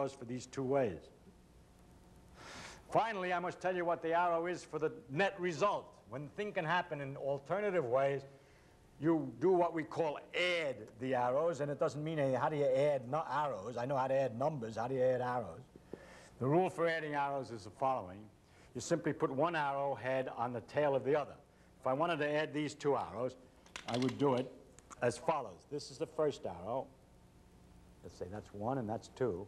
arrows for these two ways. Finally, I must tell you what the arrow is for the net result. When things can happen in alternative ways, you do what we call add the arrows, and it doesn't mean how do you add no arrows? I know how to add numbers. How do you add arrows? The rule for adding arrows is the following. You simply put one arrow head on the tail of the other. If I wanted to add these two arrows, I would do it as follows. This is the first arrow. Let's say that's one and that's two.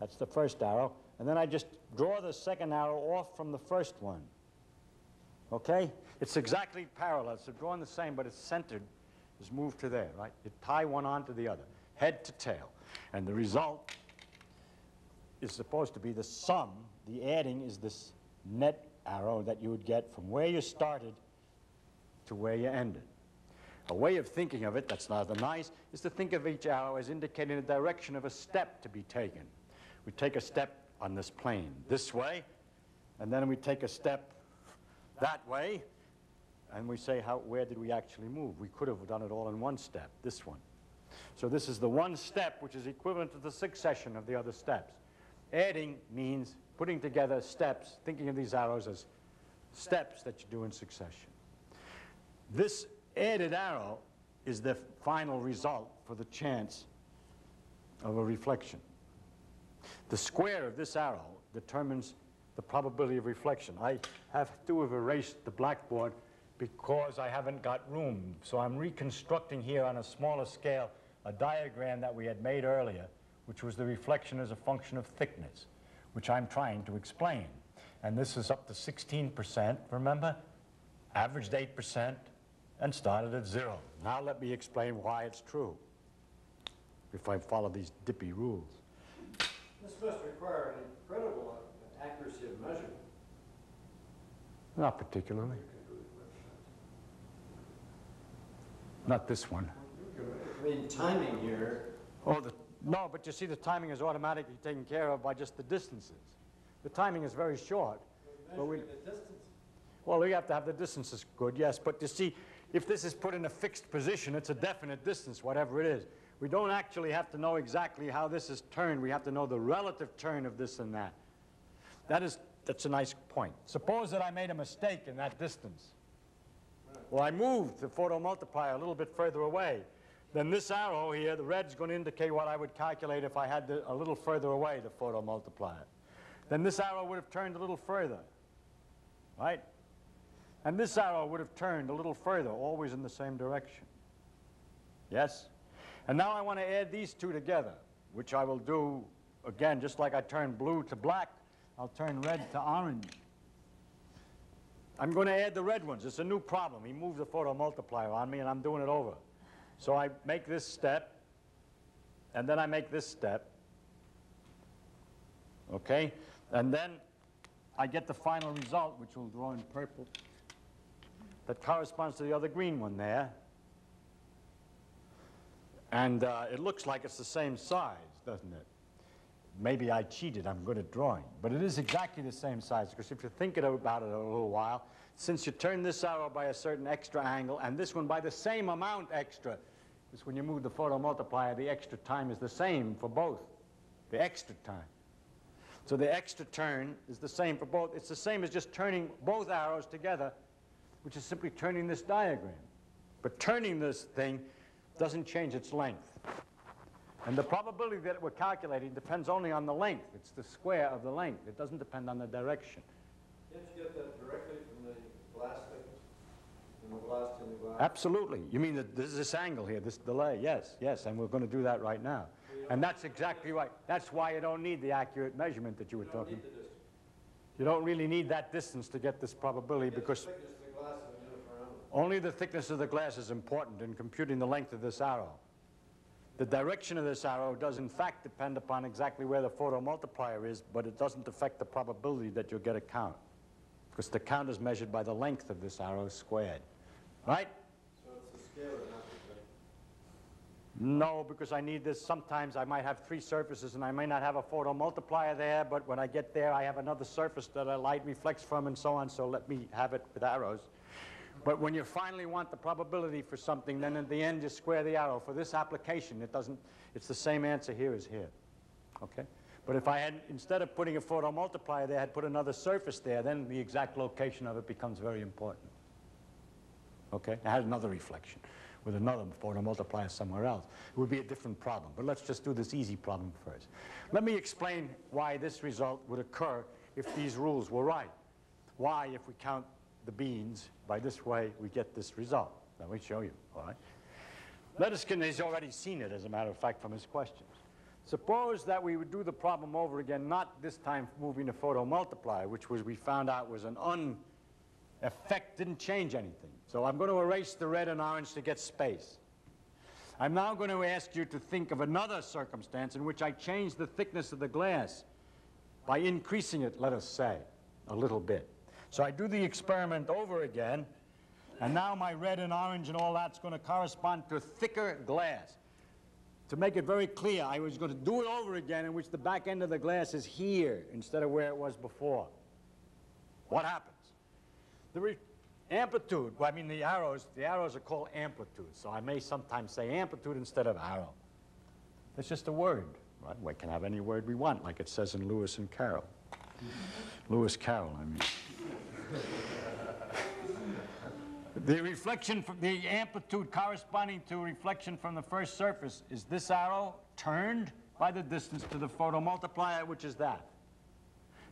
That's the first arrow. And then I just draw the second arrow off from the first one. Okay? It's exactly parallel. So drawing the same, but it's centered, is moved to there, right? You tie one onto the other, head to tail. And the result is supposed to be the sum. The adding is this net arrow that you would get from where you started to where you ended. A way of thinking of it that's rather nice is to think of each arrow as indicating the direction of a step to be taken. We take a step on this plane this way, and then we take a step that way, and we say, how, where did we actually move? We could have done it all in one step, this one. So this is the one step which is equivalent to the succession of the other steps. Adding means putting together steps, thinking of these arrows as steps that you do in succession. This added arrow is the final result for the chance of a reflection. The square of this arrow determines the probability of reflection. I have to have erased the blackboard because I haven't got room. So I'm reconstructing here on a smaller scale a diagram that we had made earlier, which was the reflection as a function of thickness, which I'm trying to explain. And this is up to 16%, remember? Averaged 8% and started at zero. Now let me explain why it's true, if I follow these dippy rules. This must require an incredible accuracy of measurement. Not particularly. Not this one. I mean, timing here, Oh, the, no, but you see the timing is automatically taken care of by just the distances. The timing is very short. But we, well, we have to have the distances good, yes, but you see, if this is put in a fixed position, it's a definite distance, whatever it is. We don't actually have to know exactly how this is turned. We have to know the relative turn of this and that. That is, that's a nice point. Suppose that I made a mistake in that distance. Well, I moved the photomultiplier a little bit further away. Then this arrow here, the red's going to indicate what I would calculate if I had the, a little further away the photomultiplier. Then this arrow would have turned a little further, right? And this arrow would have turned a little further, always in the same direction. Yes? And now I want to add these two together, which I will do, again, just like I turn blue to black, I'll turn red to orange. I'm going to add the red ones. It's a new problem. He moved the photomultiplier on me, and I'm doing it over. So I make this step, and then I make this step. Okay? And then I get the final result, which we'll draw in purple, that corresponds to the other green one there. And uh, it looks like it's the same size, doesn't it? Maybe I cheated, I'm good at drawing. But it is exactly the same size, because if you think about it a little while, since you turn this arrow by a certain extra angle, and this one by the same amount extra, because when you move the photomultiplier, the extra time is the same for both, the extra time. So the extra turn is the same for both. It's the same as just turning both arrows together, which is simply turning this diagram. But turning this thing doesn't change its length. And the probability that we're calculating depends only on the length. It's the square of the length. It doesn't depend on the direction. Can't you get that directly from the thickness? From the glass to the glass? Absolutely. You mean that this this angle here, this delay? Yes, yes, and we're going to do that right now. And that's exactly right. That's why you don't need the accurate measurement that you were You talking. need the distance. You don't really need that distance to get this probability because thickness of the glass of a uniform angle. Only the thickness of the glass is important in computing the length of this arrow. The direction of this arrow does in fact depend upon exactly where the photomultiplier is, but it doesn't affect the probability that you'll get a count. Because the count is measured by the length of this arrow squared. Right? So it's the scalar, not the vector. No, because I need this. Sometimes I might have three surfaces and I may not have a photomultiplier there, but when I get there, I have another surface that a light reflects from and so on, so let me have it with arrows. But when you finally want the probability for something, then at the end you square the arrow. For this application, it doesn't, it's the same answer here as here. Okay? But if I had, instead of putting a photomultiplier there, I had put another surface there, then the exact location of it becomes very important. Okay? It has another reflection with another photomultiplier somewhere else. It would be a different problem. But let's just do this easy problem first. Let me explain why this result would occur if these rules were right. Why, if we count the beans by this way, we get this result. Let me show you, all right? Ledeskin has already seen it, as a matter of fact, from his questions. Suppose that we would do the problem over again, not this time moving the photomultiplier, which was we found out was an un effect didn't change anything. So I'm going to erase the red and orange to get space. I'm now going to ask you to think of another circumstance in which I change the thickness of the glass by increasing it, let us say, a little bit. So I do the experiment over again, and now my red and orange and all that's going to correspond to thicker glass. To make it very clear, I was going to do it over again in which the back end of the glass is here instead of where it was before. What happens? The amplitude, well, I mean the arrows, the arrows are called amplitude, so I may sometimes say amplitude instead of arrow. It's just a word, right? We can have any word we want, like it says in Lewis and Carroll. Lewis Carroll, I mean. The reflection from the amplitude corresponding to reflection from the first surface is this arrow turned by the distance to the photomultiplier, which is that.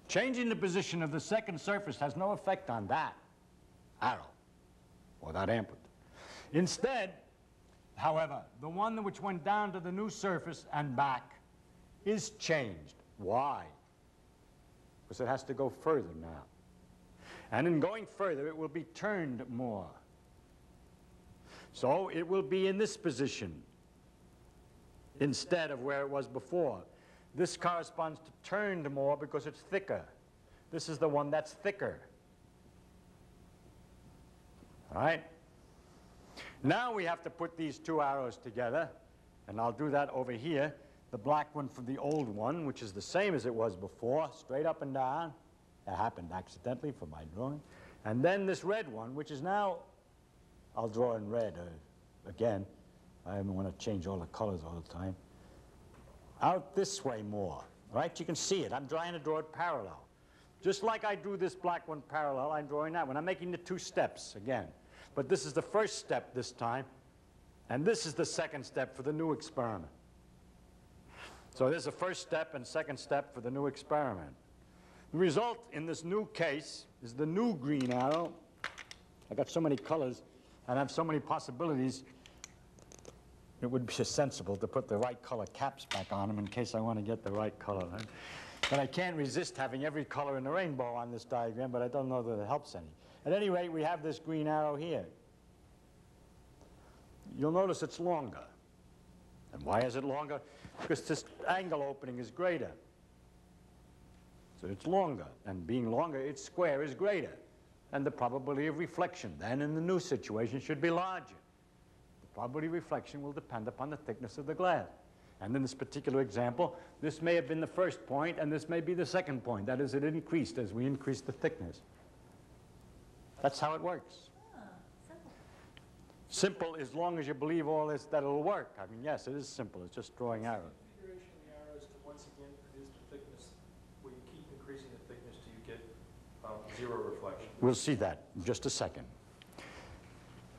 Changing the position of the second surface has no effect on that arrow or that amplitude. Instead, however, the one which went down to the new surface and back is changed. Why? Because it has to go further now. And in going further, it will be turned more. So it will be in this position instead of where it was before. This corresponds to turned more because it's thicker. This is the one that's thicker. All right? Now we have to put these two arrows together, and I'll do that over here. The black one from the old one, which is the same as it was before, straight up and down. That happened accidentally for my drawing. And then this red one, which is now, I'll draw in red uh, again. I don't want to change all the colors all the time. Out this way more, right? You can see it. I'm trying to draw it parallel. Just like I drew this black one parallel, I'm drawing that one. I'm making the two steps again. But this is the first step this time, and this is the second step for the new experiment. So there's the first step and second step for the new experiment. The result in this new case is the new green arrow. I got so many colors and have so many possibilities, it would be sensible to put the right color caps back on them in case I want to get the right color. Right? But I can't resist having every color in the rainbow on this diagram, but I don't know that it helps any. At any rate, we have this green arrow here. You'll notice it's longer. And why is it longer? Because this angle opening is greater. So it's longer, and being longer, its square is greater. And the probability of reflection then in the new situation should be larger. The probability of reflection will depend upon the thickness of the glass. And in this particular example, this may have been the first point, and this may be the second point. That is, it increased as we increase the thickness. That's how it works. Simple as long as you believe all this that it'll work. I mean, yes, it is simple. It's just drawing arrows. Configuration of the arrows to once again produce the thickness, where you keep increasing the thickness till you get um, zero reflection. We'll see that in just a second.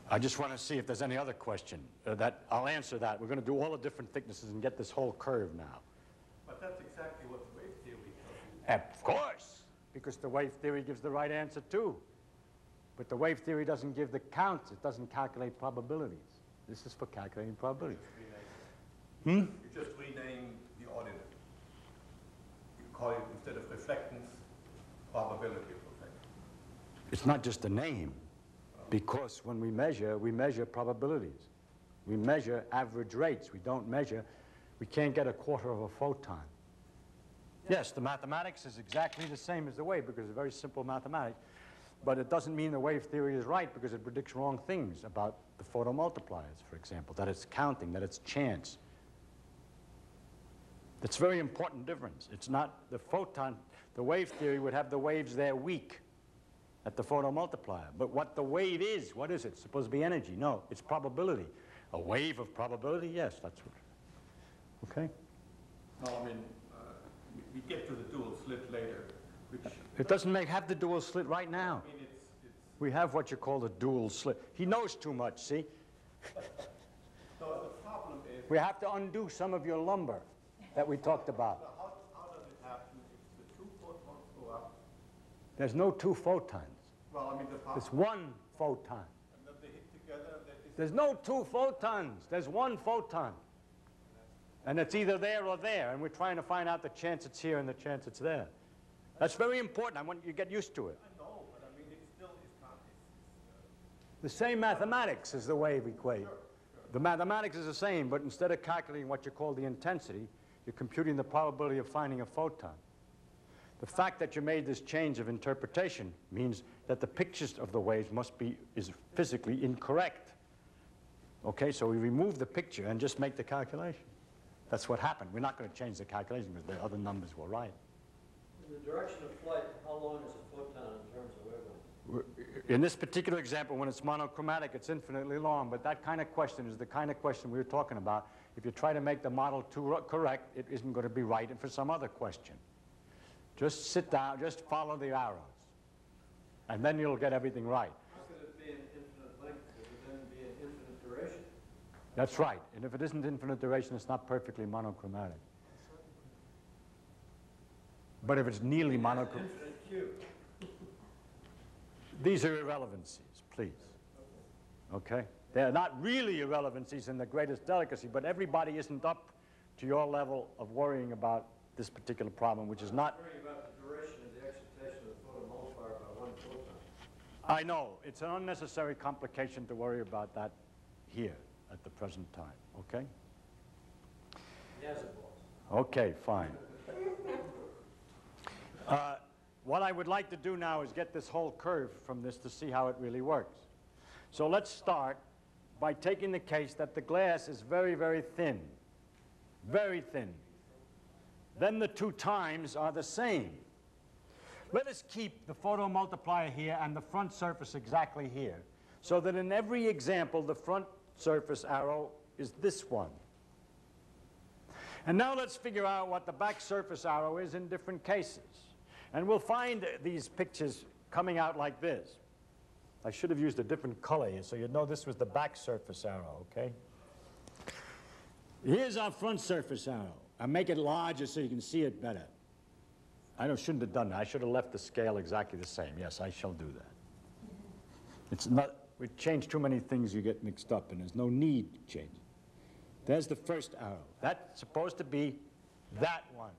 I just want to see if there's any other question uh, that I'll answer that. We're going to do all the different thicknesses and get this whole curve now. But that's exactly what the wave theory tells you. Of course, because the wave theory gives the right answer too. But the wave theory doesn't give the counts. It doesn't calculate probabilities. This is for calculating probabilities. Hmm? You just rename the ordinate. You call it, instead of reflectance, probability of. It's not just a name, because when we measure, we measure probabilities. We measure average rates. We don't measure, we can't get a quarter of a photon. Yes, the mathematics is exactly the same as the wave because it's very simple mathematics, but it doesn't mean the wave theory is right because it predicts wrong things about the photomultipliers, for example, that it's counting, that it's chance. That's a very important difference. It's not the photon, the wave theory would have the waves there weak at the photomultiplier. But what the wave is, what is it? It's supposed to be energy. No, it's probability. A wave of probability? Yes, that's what. Okay? No, I mean, uh, we get to the dual slit later, which, It doesn't make, have the dual slit right now. I mean, it's, it's, We have what you call the dual slit. He knows too much, see? no, the problem is, We have to undo some of your lumber that we talked about. how, how does it happen if the two photons go up? There's no two photons. Well, I mean, the It's one photon. and then they hit together, There's no two photons. There's one photon. And it's either there or there, and we're trying to find out the chance it's here and the chance it's there. That's very important. I want you to get used to it. I know, but I mean, it still not, it's, uh, The same mathematics is the wave equation. The mathematics is the same, but instead of calculating what you call the intensity, you're computing the probability of finding a photon. The fact that you made this change of interpretation means that the pictures of the waves must be is physically incorrect. Okay, so we remove the picture and just make the calculation. That's what happened. We're not going to change the calculation because the other numbers were right. In the direction of flight, how long is a photon in terms of wavelength? In this particular example, when it's monochromatic, it's infinitely long, but that kind of question is the kind of question we were talking about. If you try to make the model too correct, it isn't going to be right and for some other question. Just sit down, just follow the arrows, and then you'll get everything right. How could it be an infinite length? It would then be an infinite duration. That's right. And if it isn't infinite duration, it's not perfectly monochromatic. But if it's nearly monochromatic, these are irrelevancies, please. Okay? They're not really irrelevancies in the greatest delicacy, but everybody isn't up to your level of worrying about this particular problem, which is not, Worrying about the duration of the excitation of the photomultiplier by one photon. I know, it's an unnecessary complication to worry about that here at the present time, okay? Yes, it was. Okay, fine. Uh, What I would like to do now is get this whole curve from this to see how it really works. So let's start by taking the case that the glass is very, very thin, very thin. Then the two times are the same. Let us keep the photomultiplier here and the front surface exactly here, so that in every example, the front surface arrow is this one. And now let's figure out what the back surface arrow is in different cases. And we'll find these pictures coming out like this. I should have used a different color here so you'd know this was the back surface arrow, okay? Here's our front surface arrow. I make it larger so you can see it better. I shouldn't have done that. I should have left the scale exactly the same. Yes, I shall do that. It's not, we change too many things, you get mixed up, and there's no need to change. There's the first arrow. That's supposed to be that one.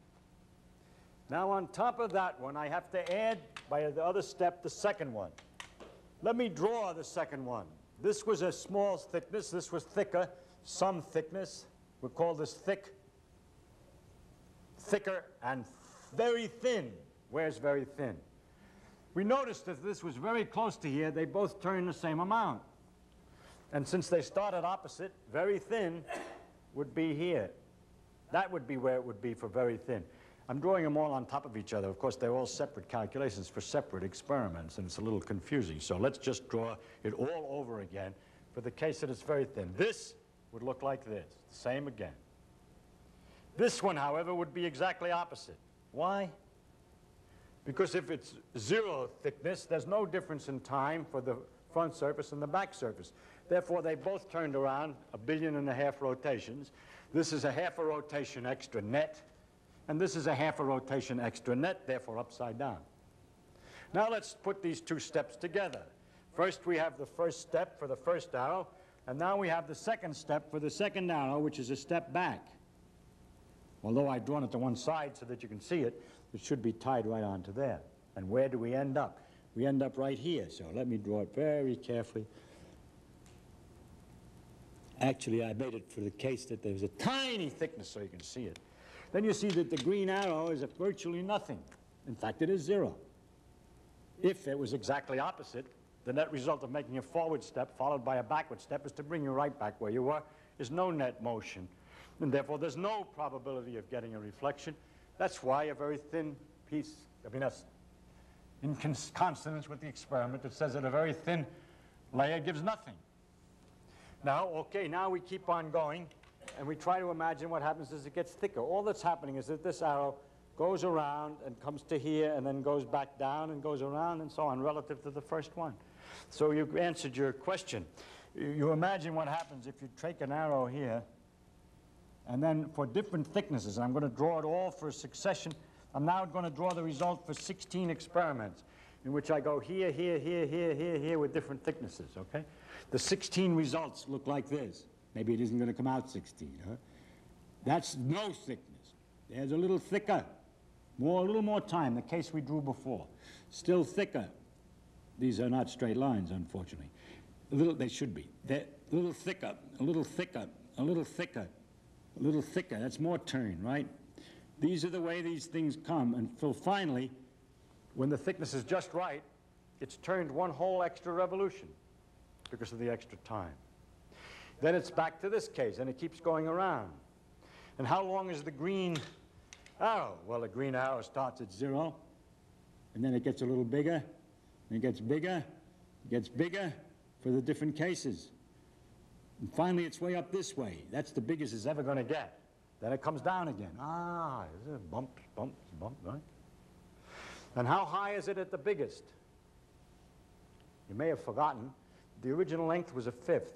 Now on top of that one, I have to add, by the other step, the second one. Let me draw the second one. This was a small thickness, this was thicker, some thickness. We call this thick, thicker, and very thin. Where's very thin? We noticed that this was very close to here, they both turn the same amount. And since they started opposite, very thin would be here. That would be where it would be for very thin. I'm drawing them all on top of each other. Of course, they're all separate calculations for separate experiments, and it's a little confusing. So let's just draw it all over again for the case that it's very thin. This would look like this, same again. This one, however, would be exactly opposite. Why? Because if it's zero thickness, there's no difference in time for the front surface and the back surface. Therefore, they both turned around a billion and a half rotations. This is a half a rotation extra net, and this is a half a rotation extra net, therefore upside down. Now let's put these two steps together. First, we have the first step for the first arrow, and now we have the second step for the second arrow, which is a step back. Although I've drawn it to one side so that you can see it, it should be tied right onto there. And where do we end up? We end up right here. So let me draw it very carefully. Actually, I made it for the case that there's a tiny thickness so you can see it. Then you see that the green arrow is virtually nothing. In fact, it is zero. If it was exactly opposite, the net result of making a forward step followed by a backward step is to bring you right back where you were, is no net motion. And therefore, there's no probability of getting a reflection. That's why a very thin piece, I mean, that's in cons- consonance with the experiment that says that a very thin layer gives nothing. Now, okay, now we keep on going, and we try to imagine what happens as it gets thicker. All that's happening is that this arrow goes around and comes to here and then goes back down and goes around and so on relative to the first one. So you answered your question. You imagine what happens if you take an arrow here and then for different thicknesses, I'm going to draw it all for a succession. I'm now going to draw the result for 16 experiments in which I go here, here, here, here, here, here with different thicknesses, okay? The 16 results look like this. Maybe it isn't going to come out 16, huh? That's no thickness. There's a little thicker. More, a little more time, the case we drew before. Still thicker. These are not straight lines, unfortunately. A little, they should be. They're a little thicker, a little thicker, a little thicker, a little thicker. That's more turn, right? These are the way these things come until finally, when the thickness is just right, it's turned one whole extra revolution because of the extra time. Then it's back to this case, and it keeps going around. And how long is the green arrow? Well, the green arrow starts at zero, and then it gets a little bigger, and it gets bigger, it gets bigger for the different cases. And finally, it's way up this way. That's the biggest it's ever going to get. Then it comes down again. Ah, is it bump, bump, bump, right? And how high is it at the biggest? You may have forgotten, the original length was a fifth.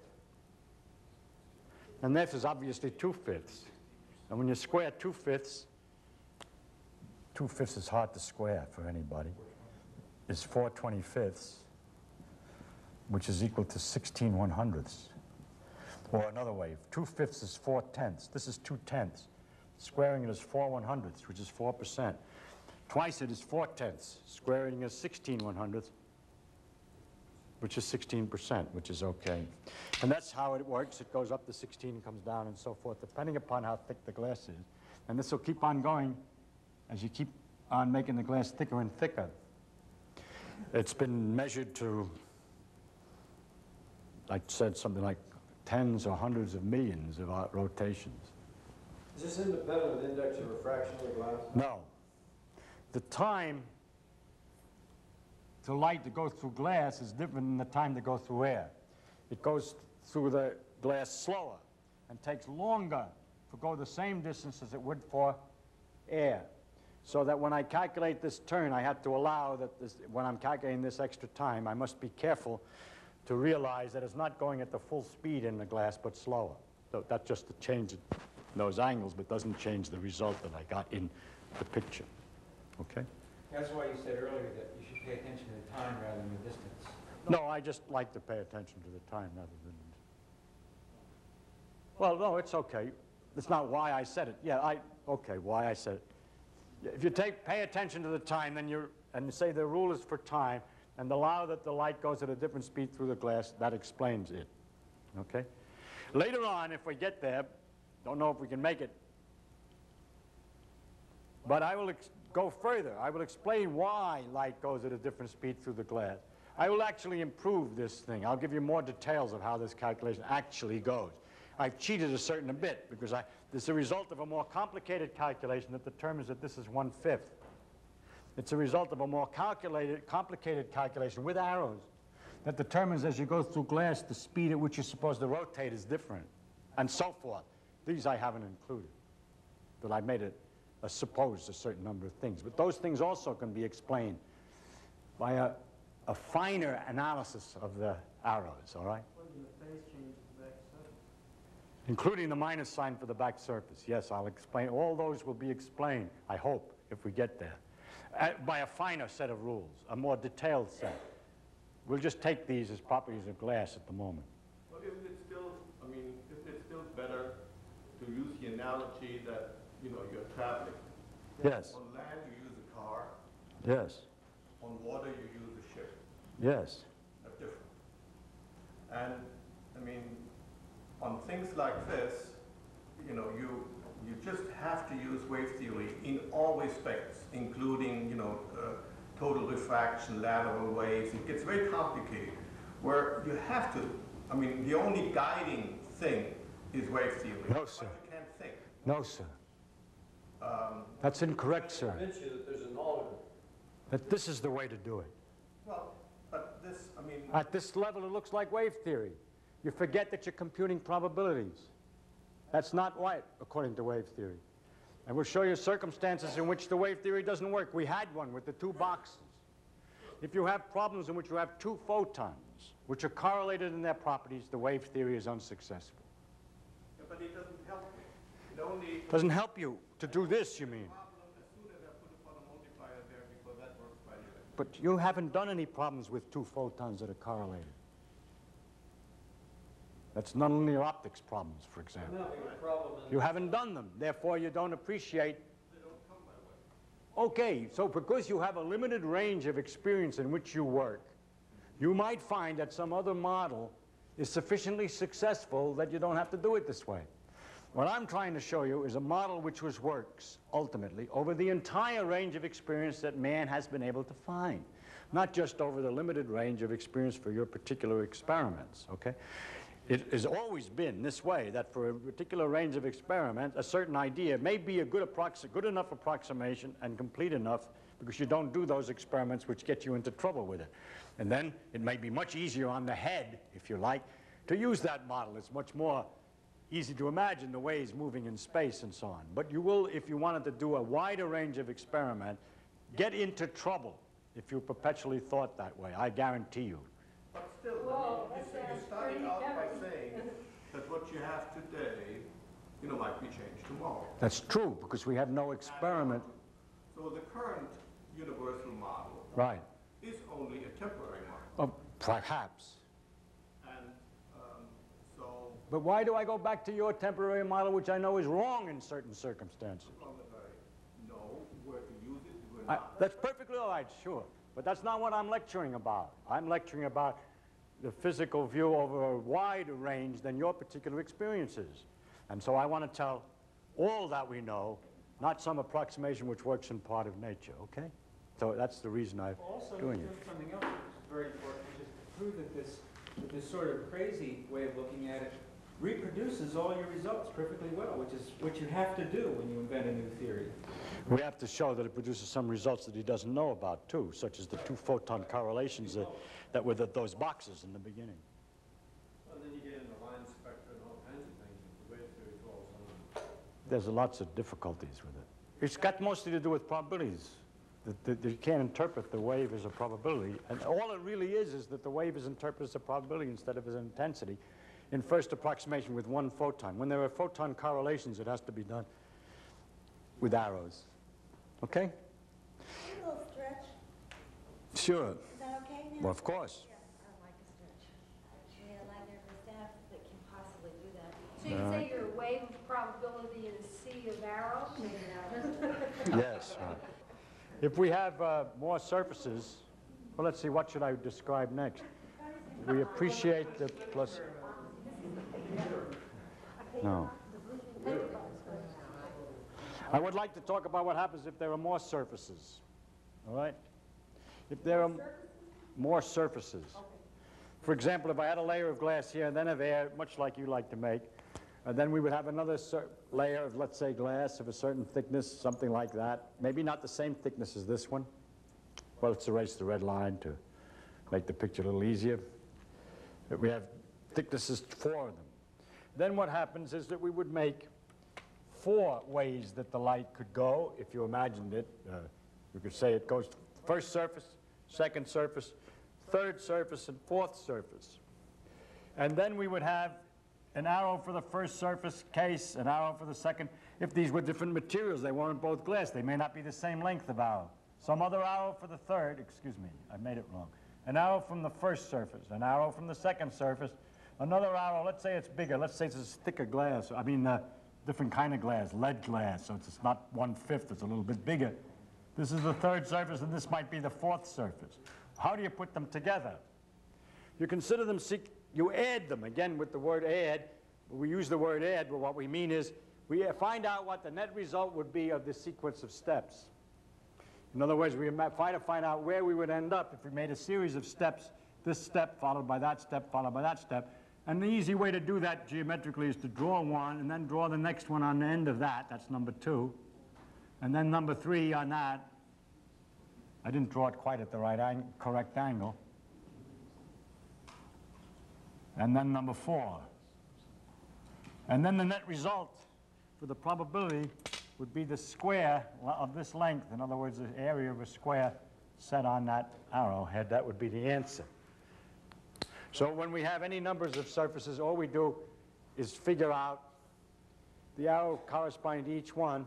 And this is obviously two-fifths. And when you square two-fifths, two-fifths is hard to square for anybody. It's 4 25ths, which is equal to 16 one-hundredths. Or another way, two-fifths is 4 tenths. This is 2 tenths. Squaring it is 4 one-hundredths, which is 4%. Twice it is 4 tenths. Squaring is 16 one-hundredths, which is 16%, which is okay. And that's how it works. It goes up to 16, comes down, and so forth, depending upon how thick the glass is. And this will keep on going as you keep on making the glass thicker and thicker. It's been measured to, I said something like tens or hundreds of millions of rotations. Is this independent of the index of refraction of the glass? No. The time to light to go through glass is different than the time to go through air. It goes through the glass slower and takes longer to go the same distance as it would for air. So that when I calculate this turn, I have to allow that this, when I'm calculating this extra time, I must be careful to realize that it's not going at the full speed in the glass, but slower. So that's just to change it, those angles, but doesn't change the result that I got in the picture. Okay? That's why you said earlier that you should pay attention to the time rather than the distance. No, I just like to pay attention to the time rather than... Well, no, it's okay. It's not why I said it. Yeah, I, okay, why I said it. If you take, pay attention to the time, then you're, and you say the rule is for time, and allow that the light goes at a different speed through the glass, that explains it. Okay? Later on, if we get there, don't know if we can make it, but I will go further. I will explain why light goes at a different speed through the glass. I will actually improve this thing. I'll give you more details of how this calculation actually goes. I've cheated a certain bit because I, this is a result of a more complicated calculation that determines that this is one-fifth. It's a result of a more calculated, complicated calculation with arrows that determines as you go through glass the speed at which you're supposed to rotate is different, and so forth. These I haven't included, but I made it supposed a certain number of things. But those things also can be explained by a, a finer analysis of the arrows, all right? Including the minus sign for the back surface. Yes, I'll explain. All those will be explained, I hope, if we get there, uh, by a finer set of rules, a more detailed set. We'll just take these as properties of glass at the moment. Well, isn't it still, I mean, isn't it still better to use the analogy that, you know, you're traveling? Yes, On land, you use a car. yes, On water, you use a ship. yes. They're different. And, I mean, on things like this, you know, you, you just have to use wave theory in all respects, including, you know, uh, total refraction, lateral waves. It gets very complicated, where you have to, I mean, the only guiding thing is wave theory. No, sir. But you can't think. No, sir. Um, That's incorrect, sir. Convince you that there's an alternate. That this is the way to do it. Well, but this, I mean, At this level, it looks like wave theory. You forget that you're computing probabilities. That's not right, according to wave theory. And we'll show you circumstances in which the wave theory doesn't work. We had one with the two boxes. If you have problems in which you have two photons, which are correlated in their properties, the wave theory is unsuccessful. Yeah, But it doesn't help me. It only Doesn't help you to do this, you mean. problem as soon as I put a photomultiplier there because that works by the But you haven't done any problems with two photons that are correlated. That's nonlinear optics problems, for example. having a problem in You haven't done them, therefore you don't appreciate. Okay, so because you have a limited range of experience in which you work, you might find that some other model is sufficiently successful that you don't have to do it this way. What I'm trying to show you is a model which was works, ultimately, over the entire range of experience that man has been able to find, not just over the limited range of experience for your particular experiments, okay? It has always been this way, that for a particular range of experiments, a certain idea may be a good, good enough approximation and complete enough because you don't do those experiments which get you into trouble with it. And then it may be much easier on the head, if you like, to use that model. It's much more easy to imagine the ways moving in space and so on. But you will, if you wanted to do a wider range of experiment, get into trouble if you perpetually thought that way. I guarantee you. But still, you- pretty out by what you have today, you know, might be changed tomorrow. That's true, because we have no experiment. So the current universal model Right. is only a temporary model. Oh, perhaps. And um, so, But why do I go back to your temporary model, which I know is wrong in certain circumstances? from that I know where to use it, where I, that's perfectly all right, sure. But that's not what I'm lecturing about. I'm lecturing about the physical view over a wider range than your particular experiences. And so I want to tell all that we know, not some approximation which works in part of nature, okay? So that's the reason I'm Also, doing it. something else that's very important, which is to prove that this, that this sort of crazy way of looking at it reproduces all your results perfectly well, which is what you have to do when you invent a new theory. We have to show that it produces some results that he doesn't know about, too, such as the two photon correlations that, that were the, those boxes in the beginning. Well, then you get into line spectra and all kinds of things the wave theory falls on. There's lots of difficulties with it. It's got mostly to do with probabilities. That, that you can't interpret the wave as a probability. And all it really is is that the wave is interpreted as a probability instead of as an intensity in first approximation with one photon. When there are photon correlations, it has to be done with arrows. Okay? A little stretch, Sure. is that okay now? Well, of course. Yeah, I like a stretch. Yeah, like there's a staff that can possibly do that. So you say your wave of probability is sea of arrows? Yes. right. If we have uh, more surfaces, well, let's see, what should I describe next? We appreciate the plus. No. I would like to talk about what happens if there are more surfaces, all right? If there are more surfaces. For example, if I had a layer of glass here and then of air, much like you like to make, and then we would have another layer of, let's say, glass of a certain thickness, something like that. Maybe not the same thickness as this one. Well, let's erase the red line to make the picture a little easier. But We have thicknesses, four of them. Then what happens is that we would make four ways that the light could go, if you imagined it. Uh, we could say it goes first surface, second surface, third surface, and fourth surface. And then we would have an arrow for the first surface case, an arrow for the second. If these were different materials, they weren't both glass, they may not be the same length of arrow. Some other arrow for the third, excuse me, I made it wrong. An arrow from the first surface, an arrow from the second surface, another arrow, let's say it's bigger, let's say it's a thicker glass, I mean, uh, different kind of glass, lead glass, so it's not one-fifth, it's a little bit bigger. This is the third surface, and this might be the fourth surface. How do you put them together? You consider them, you add them, again with the word add. We use the word add, but what we mean is we find out what the net result would be of the sequence of steps. In other words, we try to find out where we would end up if we made a series of steps, this step followed by that step, followed by that step. And the easy way to do that geometrically is to draw one and then draw the next one on the end of that, that's number two. And then number three on that. I didn't draw it quite at the right ang- correct angle. And then number four. And then the net result for the probability would be the square of this length. In other words, the area of a square set on that arrowhead. That would be the answer. So when we have any numbers of surfaces, all we do is figure out the arrow corresponding to each one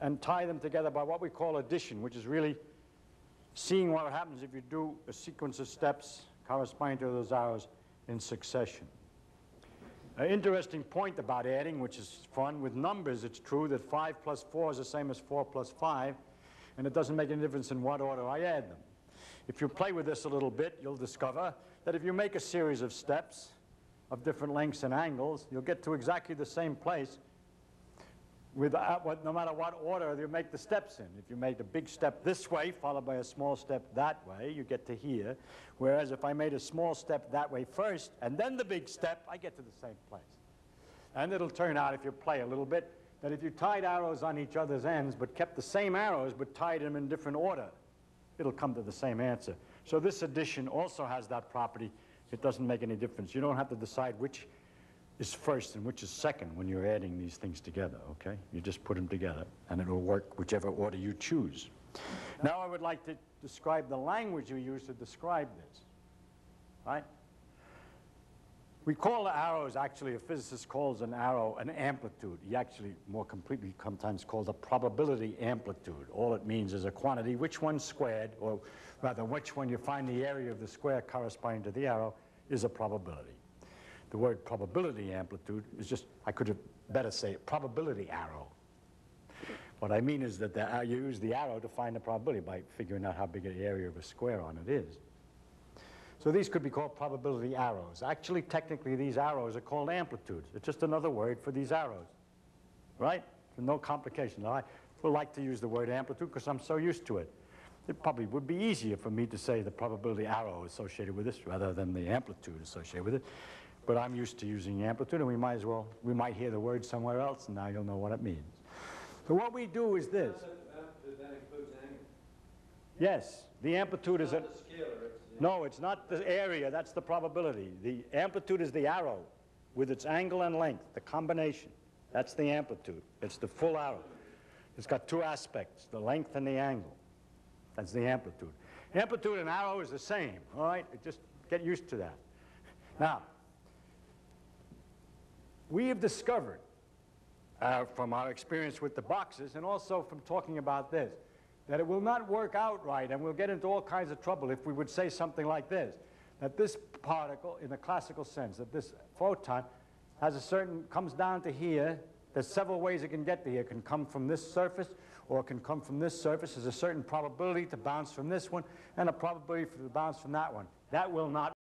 and tie them together by what we call addition, which is really seeing what happens if you do a sequence of steps corresponding to those arrows in succession. An interesting point about adding, which is fun, with numbers, it's true that 5 plus 4 is the same as 4 plus 5, and it doesn't make any difference in what order I add them. If you play with this a little bit, you'll discover that if you make a series of steps of different lengths and angles, you'll get to exactly the same place without, what, no matter what order you make the steps in. If you made a big step this way, followed by a small step that way, you get to here. Whereas if I made a small step that way first, and then the big step, I get to the same place. And it'll turn out, if you play a little bit, that if you tied arrows on each other's ends, but kept the same arrows, but tied them in different order, it'll come to the same answer. So this addition also has that property. It doesn't make any difference. You don't have to decide which is first and which is second when you're adding these things together, okay? You just put them together, and it'll work whichever order you choose. Now I would like to describe the language we use to describe this, right? We call the arrows, actually, a physicist calls an arrow an amplitude. He actually more completely sometimes called a probability amplitude. All it means is a quantity, which one squared, or rather, which one you find the area of the square corresponding to the arrow, is a probability. The word probability amplitude is just, I could have better say probability arrow. What I mean is that the, uh, you use the arrow to find the probability by figuring out how big an area of a square on it is. So these could be called probability arrows. Actually, technically, these arrows are called amplitudes. It's just another word for these arrows, right? No complication. I would like to use the word amplitude because I'm so used to it. It probably would be easier for me to say the probability arrow associated with this rather than the amplitude associated with it. But I'm used to using amplitude, and we might as well, we might hear the word somewhere else, and now you'll know what it means. So what we do is this. Amplitude, that includes angle. Yes, the amplitude is a... Scalar. No, it's not the area, that's the probability. The amplitude is the arrow with its angle and length, the combination. That's the amplitude. It's the full arrow. It's got two aspects, the length and the angle. That's the amplitude. Amplitude and arrow is the same, all right? Just get used to that. Now, we have discovered uh, from our experience with the boxes and also from talking about this, that it will not work out right and we'll get into all kinds of trouble if we would say something like this, that this particle, in the classical sense, that this photon has a certain, comes down to here, there's several ways it can get to here. It can come from this surface or it can come from this surface. There's a certain probability to bounce from this one and a probability the bounce from that one. That will not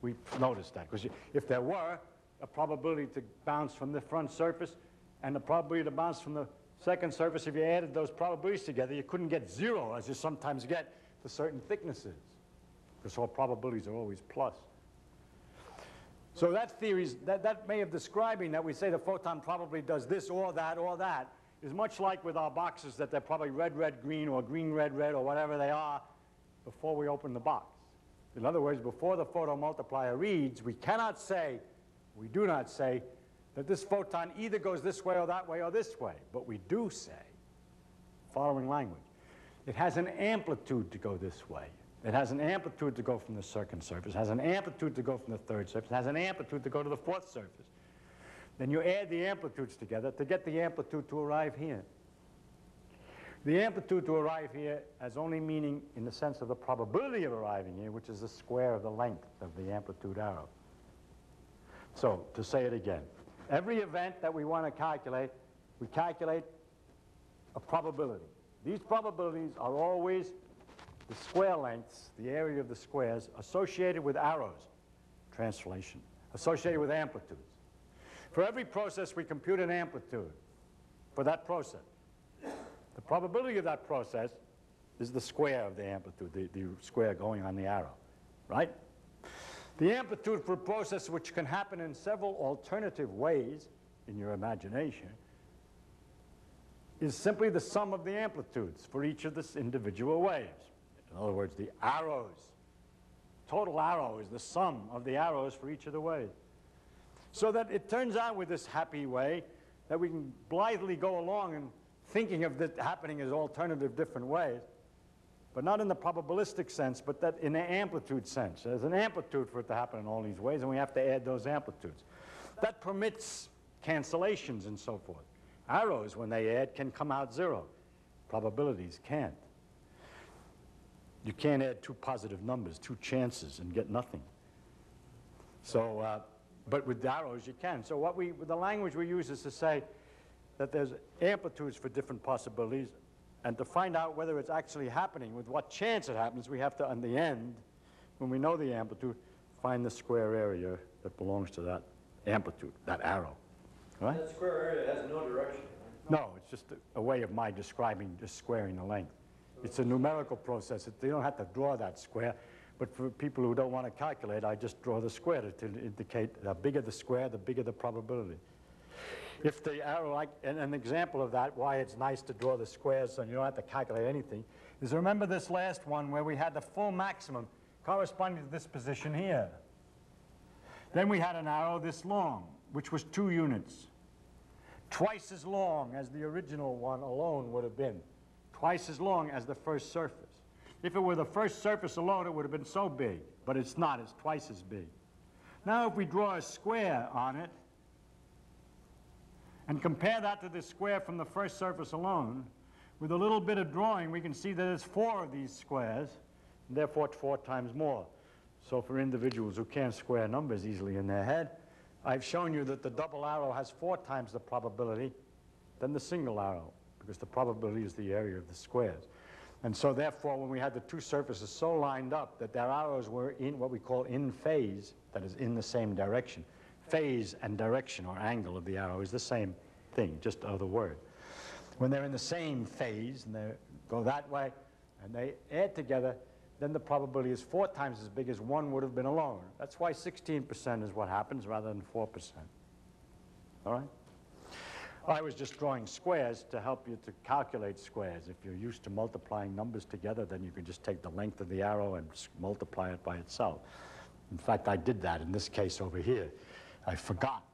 we noticed that, because if there were a probability to bounce from the front surface and the probability to bounce from the second surface, if you added those probabilities together, you couldn't get zero, as you sometimes get for certain thicknesses, because all probabilities are always plus. So that theory, that, that way of describing that we say the photon probably does this or that or that, is much like with our boxes that they're probably red, red, green, or green, red, red, or whatever they are before we open the box. In other words, before the photomultiplier reads, we cannot say, we do not say, that this photon either goes this way or that way or this way. But we do say, following language, it has an amplitude to go this way. It has an amplitude to go from the second surface, it has an amplitude to go from the third surface, it has an amplitude to go to the fourth surface. Then you add the amplitudes together to get the amplitude to arrive here. The amplitude to arrive here has only meaning in the sense of the probability of arriving here, which is the square of the length of the amplitude arrow. So, to say it again, every event that we want to calculate, we calculate a probability. These probabilities are always the square lengths, the area of the squares, associated with arrows, translation, associated with amplitudes. For every process, we compute an amplitude for that process. The probability of that process is the square of the amplitude, the, the square going on the arrow, right? The amplitude for a process which can happen in several alternative ways in your imagination is simply the sum of the amplitudes for each of the individual waves. In other words, the arrows, total arrow is the sum of the arrows for each of the waves. So that it turns out with this happy way that we can blithely go along and thinking of it happening as alternative different ways, but not in the probabilistic sense, but that in the amplitude sense. There's an amplitude for it to happen in all these ways, and we have to add those amplitudes. That permits cancellations and so forth. Arrows, when they add, can come out zero. Probabilities can't. You can't add two positive numbers, two chances, and get nothing. So, uh, but with arrows you can. So what we, the language we use is to say that there's amplitudes for different possibilities, and to find out whether it's actually happening, with what chance it happens, we have to, in the end, when we know the amplitude, find the square area that belongs to that amplitude, that arrow. Right? That square area has no direction, right? No, it's just a, a way of my describing just squaring the length. It's a numerical process. It- You don't have to draw that square, but for people who don't want to calculate, I just draw the square to, to indicate the bigger the square, the bigger the probability. If the arrow, like, and an example of that, why it's nice to draw the squares so you don't have to calculate anything, is remember this last one where we had the full maximum corresponding to this position here. Then we had an arrow this long, which was two units twice as long as the original one alone would have been, twice as long as the first surface. If it were the first surface alone, it would have been so big, but it's not, it's twice as big. Now if we draw a square on it, and compare that to the square from the first surface alone, with a little bit of drawing, we can see that there's four of these squares, and therefore it's four times more. So for individuals who can't square numbers easily in their head, I've shown you that the double arrow has four times the probability than the single arrow, because the probability is the area of the squares. And so therefore, when we had the two surfaces so lined up that their arrows were in what we call in phase, that is in the same direction. Phase and direction or angle of the arrow is the same thing, just other word. When they're in the same phase and they go that way and they add together, then the probability is four times as big as one would have been alone. That's why 16% is what happens rather than 4%. All right? I was just drawing squares to help you to calculate squares. If you're used to multiplying numbers together, then you can just take the length of the arrow and multiply it by itself. In fact, I did that in this case over here. I forgot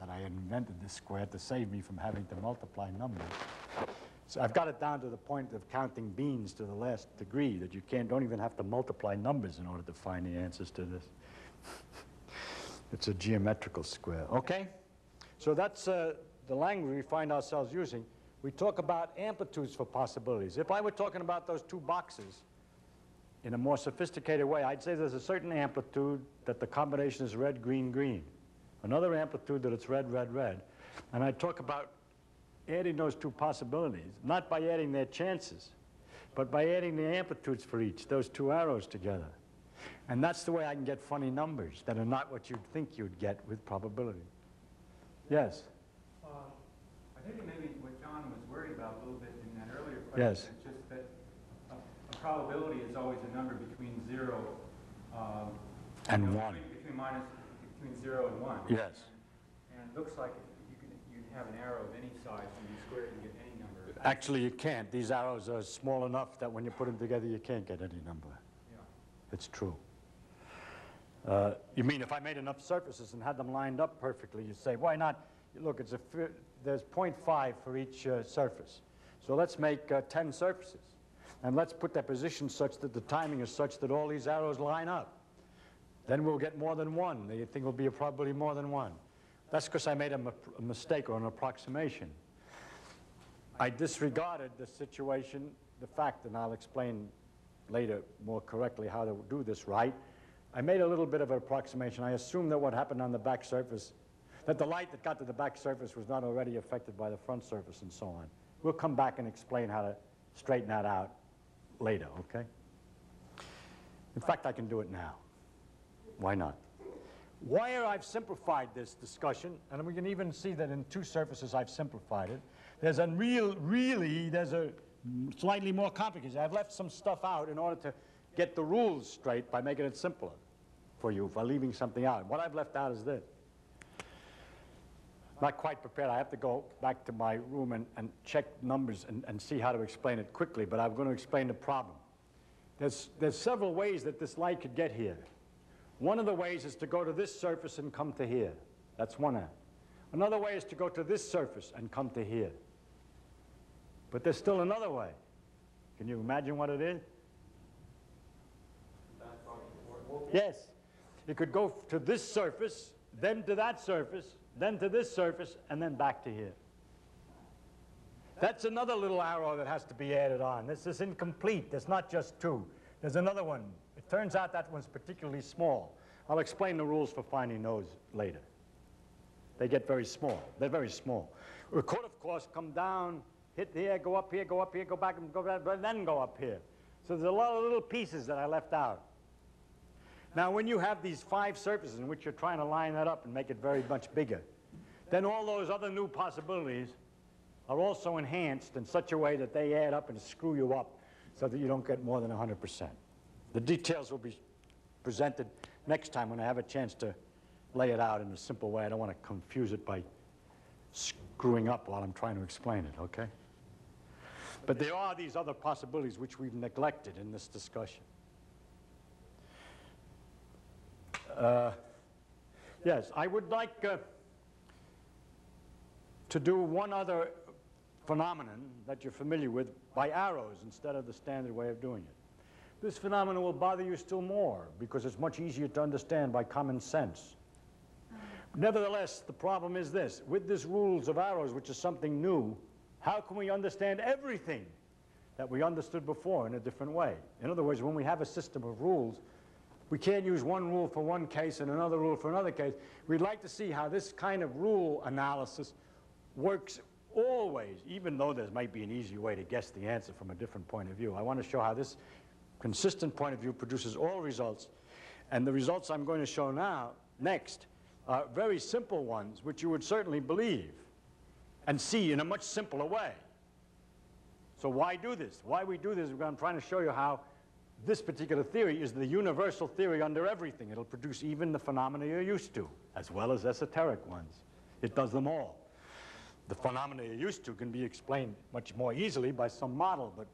that I invented this square to save me from having to multiply numbers. So I've got it down to the point of counting beans to the last degree, that you can't, don't even have to multiply numbers in order to find the answers to this. It's a geometrical square, okay? So that's uh, the language we find ourselves using. We talk about amplitudes for possibilities. If I were talking about those two boxes in a more sophisticated way, I'd say there's a certain amplitude that the combination is red, green, green. Another amplitude that it's red, red, red. And I talk about adding those two possibilities, not by adding their chances, but by adding the amplitudes for each, those two arrows together. And that's the way I can get funny numbers that are not what you'd think you'd get with probability. Yes? Uh, I think maybe what John was worried about a little bit in that earlier Yes. question, is just that a a probability is always a number between zero, um, And you know, one. between- Between minus, between zero and one. Yes. And it looks like you can, you have an arrow of any size, and you square it, you get any number. Actually, you can't. These arrows are small enough that when you put them together, you can't get any number. Yeah. It's true. Uh, You mean if I made enough surfaces and had them lined up perfectly, you say, why not? Look, it's a, there's .5 for each uh, surface. So let's make uh, 10 surfaces. And let's put their position such that the timing is such that all these arrows line up. Then we'll get more than one. The thing will be probably more than one. That's because I made a mistake or an approximation. I disregarded the situation, the fact, and I'll explain later more correctly how to do this right. I made a little bit of an approximation. I assumed that what happened on the back surface, that the light that got to the back surface was not already affected by the front surface and so on. We'll come back and explain how to straighten that out later, okay? In fact, I can do it now. Why not? Where I've simplified this discussion, and we can even see that in two surfaces I've simplified it, there's a real, really, there's a slightly more complicated. I've left some stuff out in order to get the rules straight by making it simpler for you, by leaving something out. What I've left out is this. Not quite prepared. I have to go back to my room and, and check numbers and, and see how to explain it quickly, but I'm going to explain the problem. There's, there's several ways that this light could get here. One of the ways is to go to this surface and come to here. That's one end. Another way is to go to this surface and come to here. But there's still another way. Can you imagine what it is? Yes. It could go to this surface, then to that surface, then to this surface, and then back to here. That's another little arrow that has to be added on. This is incomplete. There's not just two. There's another one. It turns out that one's particularly small. I'll explain the rules for finding those later. They get very small. They're very small. We could, of course, come down, hit here, go up here, go up here, go back, and go back, but then go up here. So there's a lot of little pieces that I left out. Now, when you have these five surfaces in which you're trying to line that up and make it very much bigger, then all those other new possibilities are also enhanced in such a way that they add up and screw you up so that you don't get more than 100%. The details will be presented next time when I have a chance to lay it out in a simple way. I don't want to confuse it by screwing up while I'm trying to explain it, okay? But there are these other possibilities which we've neglected in this discussion. Uh, yes, I would like uh, to do one other phenomenon that you're familiar with by arrows instead of the standard way of doing it. This phenomenon will bother you still more because it's much easier to understand by common sense. Nevertheless, the problem is this. With this rules of arrows, which is something new, how can we understand everything that we understood before in a different way? In other words, when we have a system of rules, we can't use one rule for one case and another rule for another case. We'd like to see how this kind of rule analysis works always, even though there might be an easy way to guess the answer from a different point of view. I want to show how this consistent point of view produces all results. And the results I'm going to show now, next, are very simple ones, which you would certainly believe and see in a much simpler way. So why do this? Why we do this, I'm trying to show you how this particular theory is the universal theory under everything. It'll produce even the phenomena you're used to, as well as esoteric ones. It does them all. The phenomena you're used to can be explained much more easily by some model, but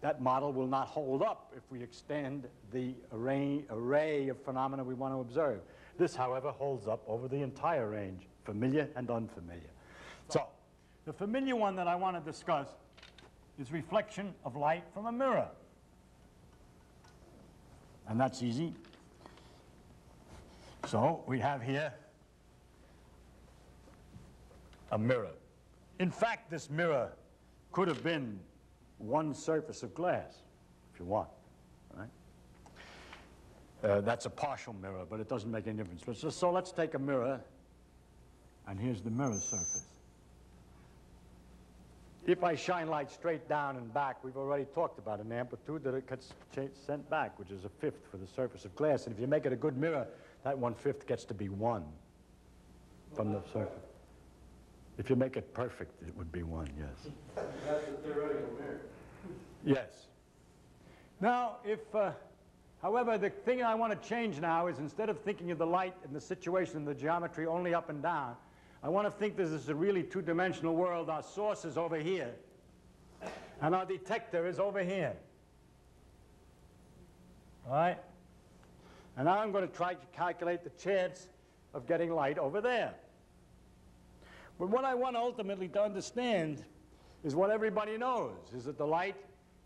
that model will not hold up if we extend the array, array of phenomena we want to observe. This, however, holds up over the entire range, familiar and unfamiliar. So, the familiar one that I want to discuss is reflection of light from a mirror. And that's easy. So, we have here a mirror. In fact, this mirror could have been one surface of glass, if you want, right? Uh, that's a partial mirror, but it doesn't make any difference. So, so let's take a mirror, and here's the mirror surface. If I shine light straight down and back, we've already talked about an amplitude that it gets sent back, which is a fifth for the surface of glass. And if you make it a good mirror, that one-fifth gets to be one from the surface. If you make it perfect, it would be one, yes. That's a theoretical mirror. Yes. Now, if, uh, however, the thing I want to change now is instead of thinking of the light and the situation and the geometry only up and down, I want to think this is a really two-dimensional world. Our source is over here, and our detector is over here. All right? And now I'm going to try to calculate the chance of getting light over there. But what I want ultimately to understand is what everybody knows, is that the light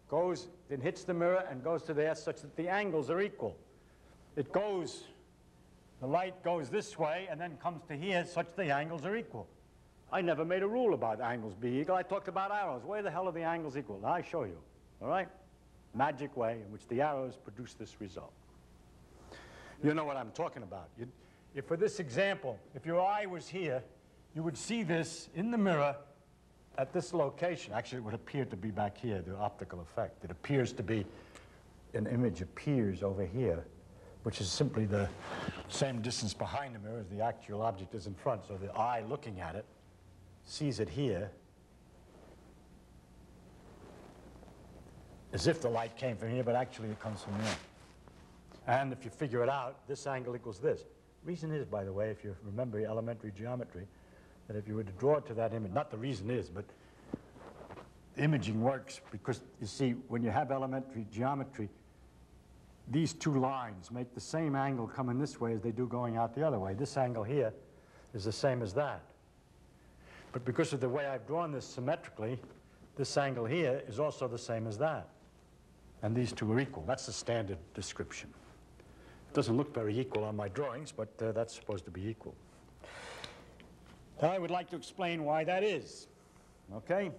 goes, it hits the mirror and goes to there such that the angles are equal. It goes, the light goes this way and then comes to here such that the angles are equal. I never made a rule about angles being equal. I talked about arrows. Where the hell are the angles equal? Now I show you, all right? Magic way in which the arrows produce this result. You know what I'm talking about. You, if for this example, if your eye was here, you would see this in the mirror at this location. Actually, it would appear to be back here, the optical effect. It appears to be, an image appears over here, which is simply the same distance behind the mirror as the actual object is in front. So the eye looking at it sees it here as if the light came from here, but actually it comes from here. And if you figure it out, this angle equals this. Reason is, by the way, if you remember elementary geometry, that if you were to draw it to that image, not the reason is, but imaging works because, you see, when you have elementary geometry, these two lines make the same angle coming this way as they do going out the other way. This angle here is the same as that. But because of the way I've drawn this symmetrically, this angle here is also the same as that. And these two are equal. That's the standard description. It doesn't look very equal on my drawings, but uh, that's supposed to be equal. I would like to explain why that is, okay,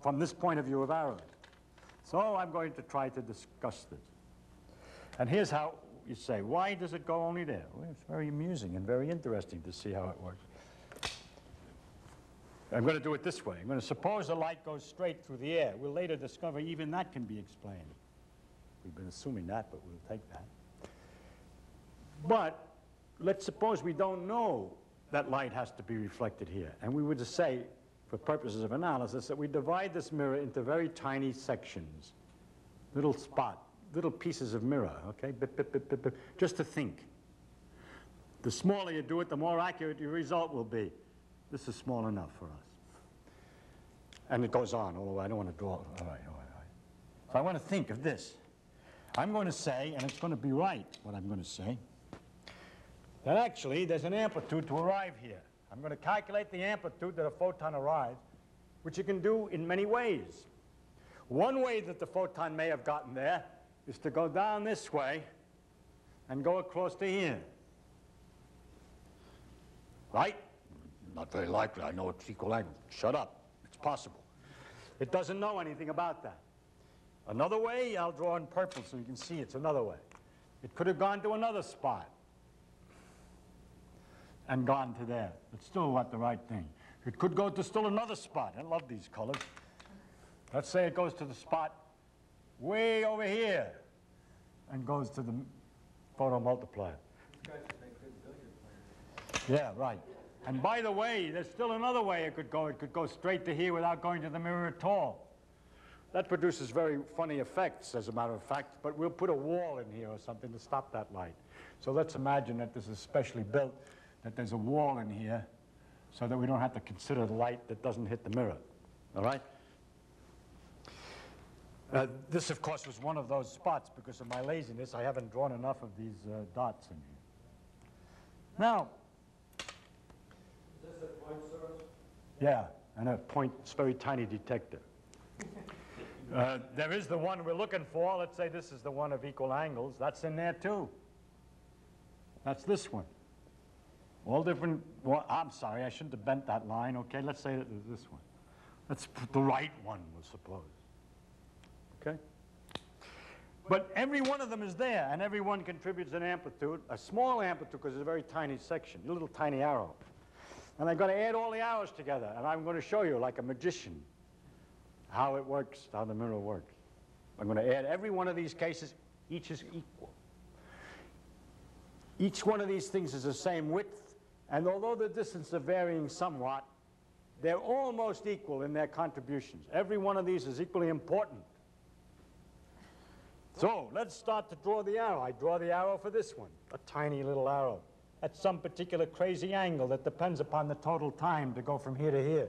from this point of view of arrowing. So I'm going to try to discuss this. And here's how you say, why does it go only there? Well, it's very amusing and very interesting to see how it works. I'm going to do it this way. I'm going to suppose the light goes straight through the air. We'll later discover even that can be explained. We've been assuming that, but we'll take that. But let's suppose we don't know that light has to be reflected here. And we would just say, for purposes of analysis, that we divide this mirror into very tiny sections, little spot, little pieces of mirror, okay? Bip, bip, bip, just to think. The smaller you do it, the more accurate your result will be. This is small enough for us. And it goes on, although I don't want to draw, all right, all right, all right. So I want to think of this. I'm going to say, and it's going to be right, what I'm going to say, that actually there's an amplitude to arrive here. I'm going to calculate the amplitude that a photon arrives, which you can do in many ways. One way that the photon may have gotten there is to go down this way and go across to here. Right? Not very likely. I know it's equal angle. Shut up. It's possible. It doesn't know anything about that. Another way, I'll draw in purple so you can see it's another way. It could have gone to another spot and gone to there. It's still what the right thing. It could go to still another spot. I love these colors. Let's say it goes to the spot way over here and goes to the photomultiplier. Yeah, right. And by the way, there's still another way it could go. It could go straight to here without going to the mirror at all. That produces very funny effects, as a matter of fact, but we'll put a wall in here or something to stop that light. So let's imagine that this is specially built, that there's a wall in here, so that we don't have to consider the light that doesn't hit the mirror. All right? Uh, this, of course, was one of those spots. Because of my laziness, I haven't drawn enough of these uh, dots in here. Now, Is this a point source? yeah, and a point, it's a very tiny detector. Uh, there is the one we're looking for. Let's say this is the one of equal angles. That's in there too. That's this one. All different, well, I'm sorry, I shouldn't have bent that line. Okay, let's say that there's this one. That's the right one, we'll suppose. Okay? But every one of them is there, and every one contributes an amplitude, a small amplitude because it's a very tiny section, a little tiny arrow. And I'm going to add all the arrows together, and I'm going to show you, like a magician, how it works, how the mirror works. I'm going to add every one of these cases, each is equal. Each one of these things is the same width, and although the distances are varying somewhat, they're almost equal in their contributions. Every one of these is equally important. So let's start to draw the arrow. I draw the arrow for this one, a tiny little arrow at some particular crazy angle that depends upon the total time to go from here to here.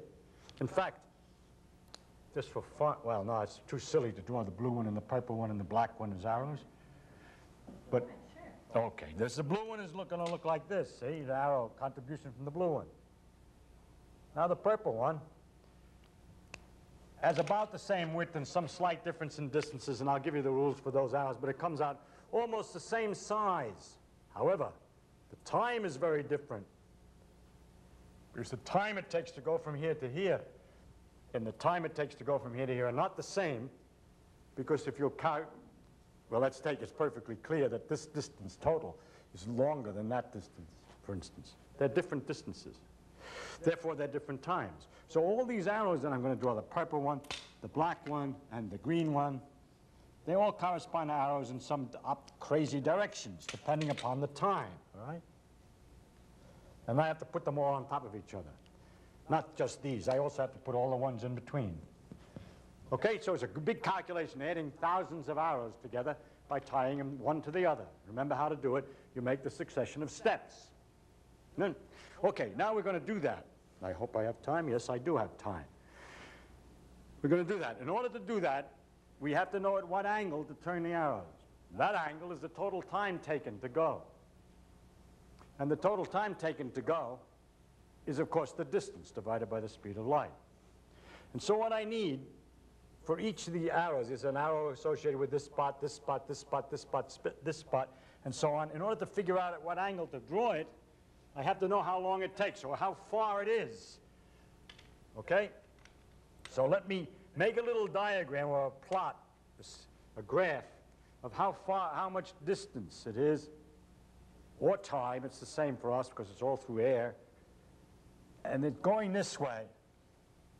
In fact, just for fun, well, no, it's too silly to draw the blue one and the purple one and the black one as arrows. But, okay, this, the blue one is looking to look like this, see, the arrow contribution from the blue one. Now the purple one has about the same width and some slight difference in distances, and I'll give you the rules for those arrows, but it comes out almost the same size. However, the time is very different. Because the time it takes to go from here to here and the time it takes to go from here to here are not the same because if you count, well, let's take it's perfectly clear that this distance total is longer than that distance, for instance. They're different distances. Therefore, they're different times. So all these arrows that I'm going to draw, the purple one, the black one, and the green one, they all correspond to arrows in some crazy directions, depending upon the time, all right? And I have to put them all on top of each other. Not just these, I also have to put all the ones in between. Okay, so it's a big calculation, adding thousands of arrows together by tying them one to the other. Remember how to do it. You make the succession of steps. Then, okay, now we're going to do that. I hope I have time. Yes, I do have time. We're going to do that. In order to do that, we have to know at what angle to turn the arrows. That angle is the total time taken to go. And the total time taken to go is, of course, the distance divided by the speed of light. And so what I need for each of the arrows is an arrow associated with this spot, this spot, this spot, this spot, sp- this spot, and so on. In order to figure out at what angle to draw it, I have to know how long it takes or how far it is. Okay? So let me make a little diagram or a plot, a graph of how far, how much distance it is, or time. It's the same for us because it's all through air. And it's going this way.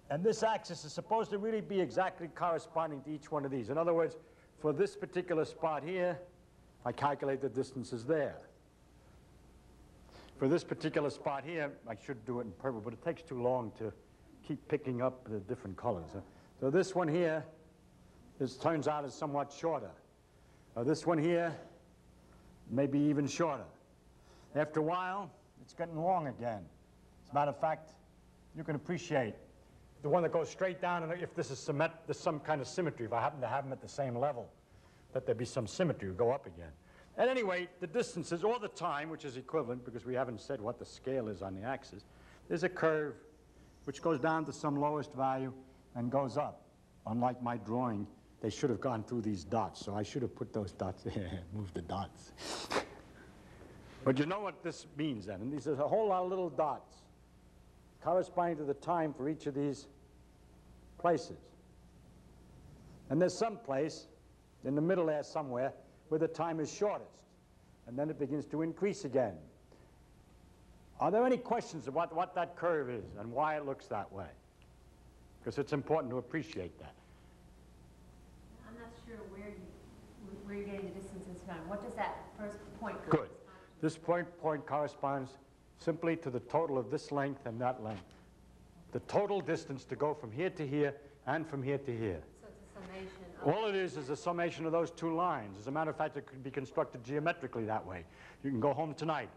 And this axis is supposed to really be exactly corresponding to each one of these. In other words, for this particular spot here, I calculate the distances there. For this particular spot here, I should do it in purple, but it takes too long to keep picking up the different colors. So this one here, this turns out is somewhat shorter. Uh, this one here, maybe even shorter. After a while, it's getting long again. As a matter of fact, you can appreciate the one that goes straight down, and if this is symmet- there's some kind of symmetry, if I happen to have them at the same level, that there'd be some symmetry, go up again. At any rate, the distances, or the time, which is equivalent, because we haven't said what the scale is on the axis, there's a curve which goes down to some lowest value and goes up. Unlike my drawing, they should have gone through these dots, so I should have put those dots there, move the dots. but you know what this means then, and these are a whole lot of little dots corresponding to the time for each of these places. And there's some place in the middle there somewhere where the time is shortest, and then it begins to increase again. Are there any questions about what that curve is and why it looks that way? Because it's important to appreciate that. I'm not sure where you, where you're getting the distances from. What does that first point Good. This point, point corresponds simply to the total of this length and that length. The total distance to go from here to here and from here to here. So it's a summation of, All it is is a summation of those two lines. As a matter of fact, it could be constructed geometrically that way. You can go home tonight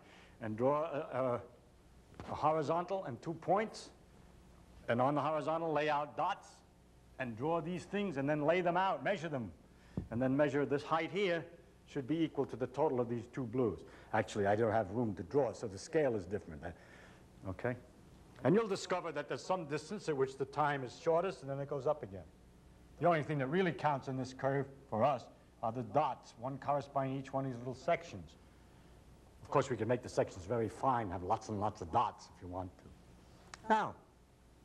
and draw a, a, a horizontal and two points, and on the horizontal lay out dots, and draw these things, and then lay them out, measure them, and then measure this height here should be equal to the total of these two blues. Actually, I don't have room to draw, so the scale is different. uh, Okay? And you'll discover that there's some distance at which the time is shortest, and then it goes up again. The only thing that really counts in this curve for us are the dots, one corresponding to each one of these little sections. Of course, we can make the sections very fine, have lots and lots of dots if you want to. Now,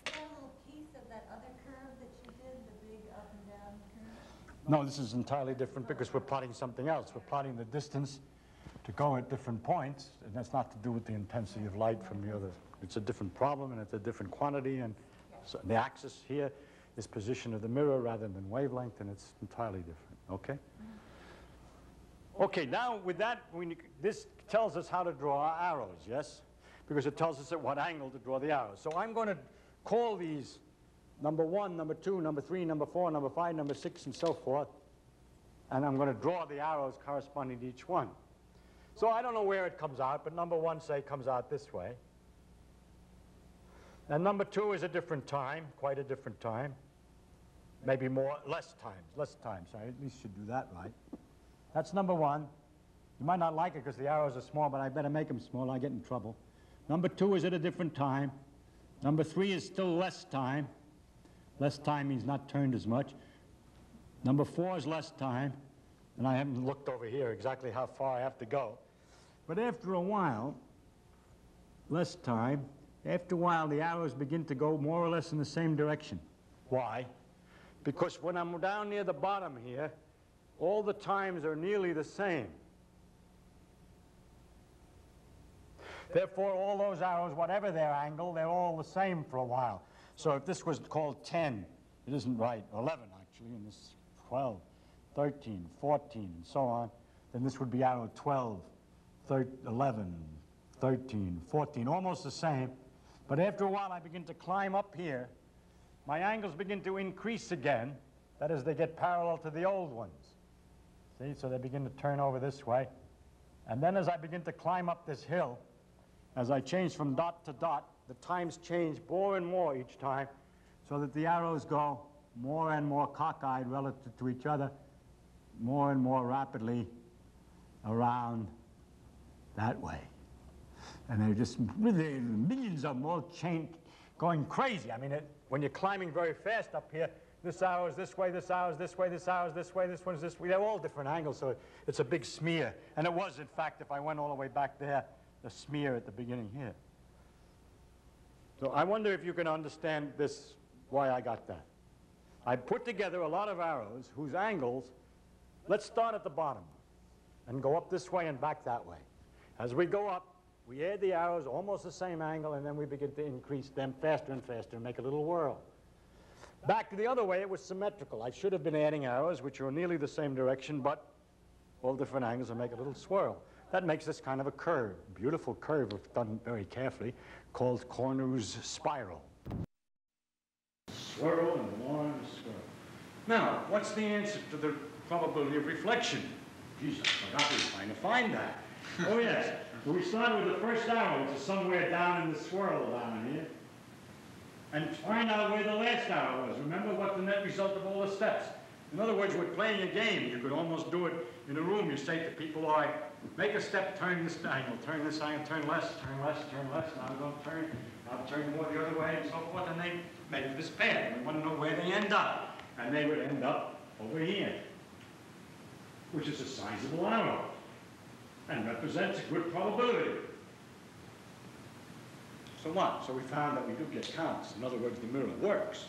that little piece of that other curve that you did, the big up and down curve? no, this is entirely different because we're plotting something else. We're plotting the distance to go at different points, and that's not to do with the intensity of light from the other. It's a different problem, and it's a different quantity, and so the axis here is position of the mirror rather than wavelength, and it's entirely different, okay? Okay, now with that, we, this tells us how to draw our arrows, yes? Because it tells us at what angle to draw the arrows. So I'm going to call these number one, number two, number three, number four, number five, number six, and so forth. And I'm going to draw the arrows corresponding to each one. So I don't know where it comes out, but number one, say, comes out this way. And number two is a different time, quite a different time. Maybe more, less times, less times. I at least should do that right. That's number one. You might not like it because the arrows are small, but I better make them small. I get in trouble. Number two is at a different time. Number three is still less time. Less time means not turned as much. Number four is less time. And I haven't looked over here exactly how far I have to go. But after a while, less time, after a while the arrows begin to go more or less in the same direction. Why? Because when I'm down near the bottom here, all the times are nearly the same. Therefore, all those arrows, whatever their angle, they're all the same for a while. So if this was called 10, it isn't right, 11 actually, and this is 12, 13, 14, and so on, then this would be arrow 12, thir 11, 13, 14, almost the same. But after a while, I begin to climb up here. My angles begin to increase again. That is, they get parallel to the old ones. See, so they begin to turn over this way. And then as I begin to climb up this hill, as I change from dot to dot, the times change more and more each time, so that the arrows go more and more cockeyed relative to each other, more and more rapidly around that way. And they're just really millions of them all chain going crazy. I mean, it, when you're climbing very fast up here, this arrow is this way, this arrow is this way, this arrow is this way, this one's this way. They're all different angles, so it's a big smear. And it was, in fact, if I went all the way back there, the smear at the beginning here. So I wonder if you can understand this, why I got that. I put together a lot of arrows whose angles, let's start at the bottom and go up this way and back that way. As we go up, we add the arrows almost the same angle, and then we begin to increase them faster and faster and make a little whirl. Back to the other way, it was symmetrical. I should have been adding arrows, which are nearly the same direction, but all different angles and make a little swirl. That makes this kind of a curve, beautiful curve, if done very carefully, called Cornu's spiral. Swirl and long swirl. Now, what's the answer to the probability of reflection? Jesus, I forgot we were trying to find that. Oh, yes. We start with the first arrow, which is somewhere down in the swirl down here. And find out where the last arrow was. Remember what the net result of all the steps. In other words, we're playing a game. You could almost do it in a room. You say to people, all right, make a step, turn this angle, turn this angle, turn less, turn less, turn less, Now I'm going to turn, now turn more the other way, and so forth. And they make this path. We want to know where they end up. And they would end up over here, which is a sizable arrow and represents a good probability. So what? So we found that we do get counts. In other words, the mirror works.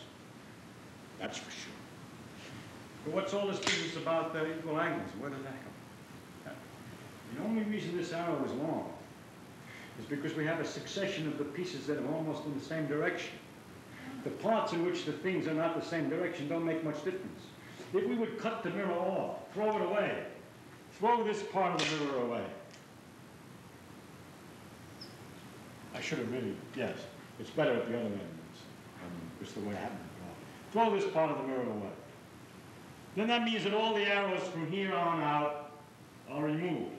That's for sure. But what's all this business about the equal angles? Where did that come from? The only reason this arrow is long is because we have a succession of the pieces that are almost in the same direction. The parts in which the things are not the same direction don't make much difference. If we would cut the mirror off, throw it away, throw this part of the mirror away. I should have really, yes, it's better at the other end. It's, um, the way it happened. Throw this part of the mirror away. Then that means that all the arrows from here on out are removed.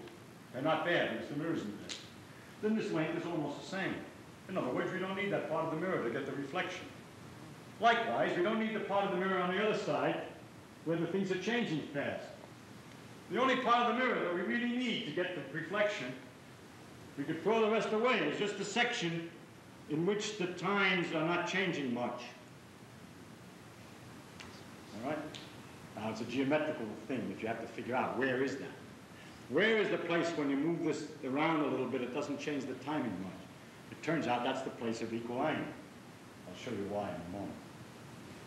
They're not there because the mirror isn't there. Then this length is almost the same. In other words, we don't need that part of the mirror to get the reflection. Likewise, we don't need the part of the mirror on the other side where the things are changing fast. The only part of the mirror that we really need to get the reflection, we could throw the rest away, is just the section in which the times are not changing much. All right? Now, it's a geometrical thing that you have to figure out. Where is that? Where is the place when you move this around a little bit, it doesn't change the timing much? It turns out that's the place of equal angle. I'll show you why in a moment.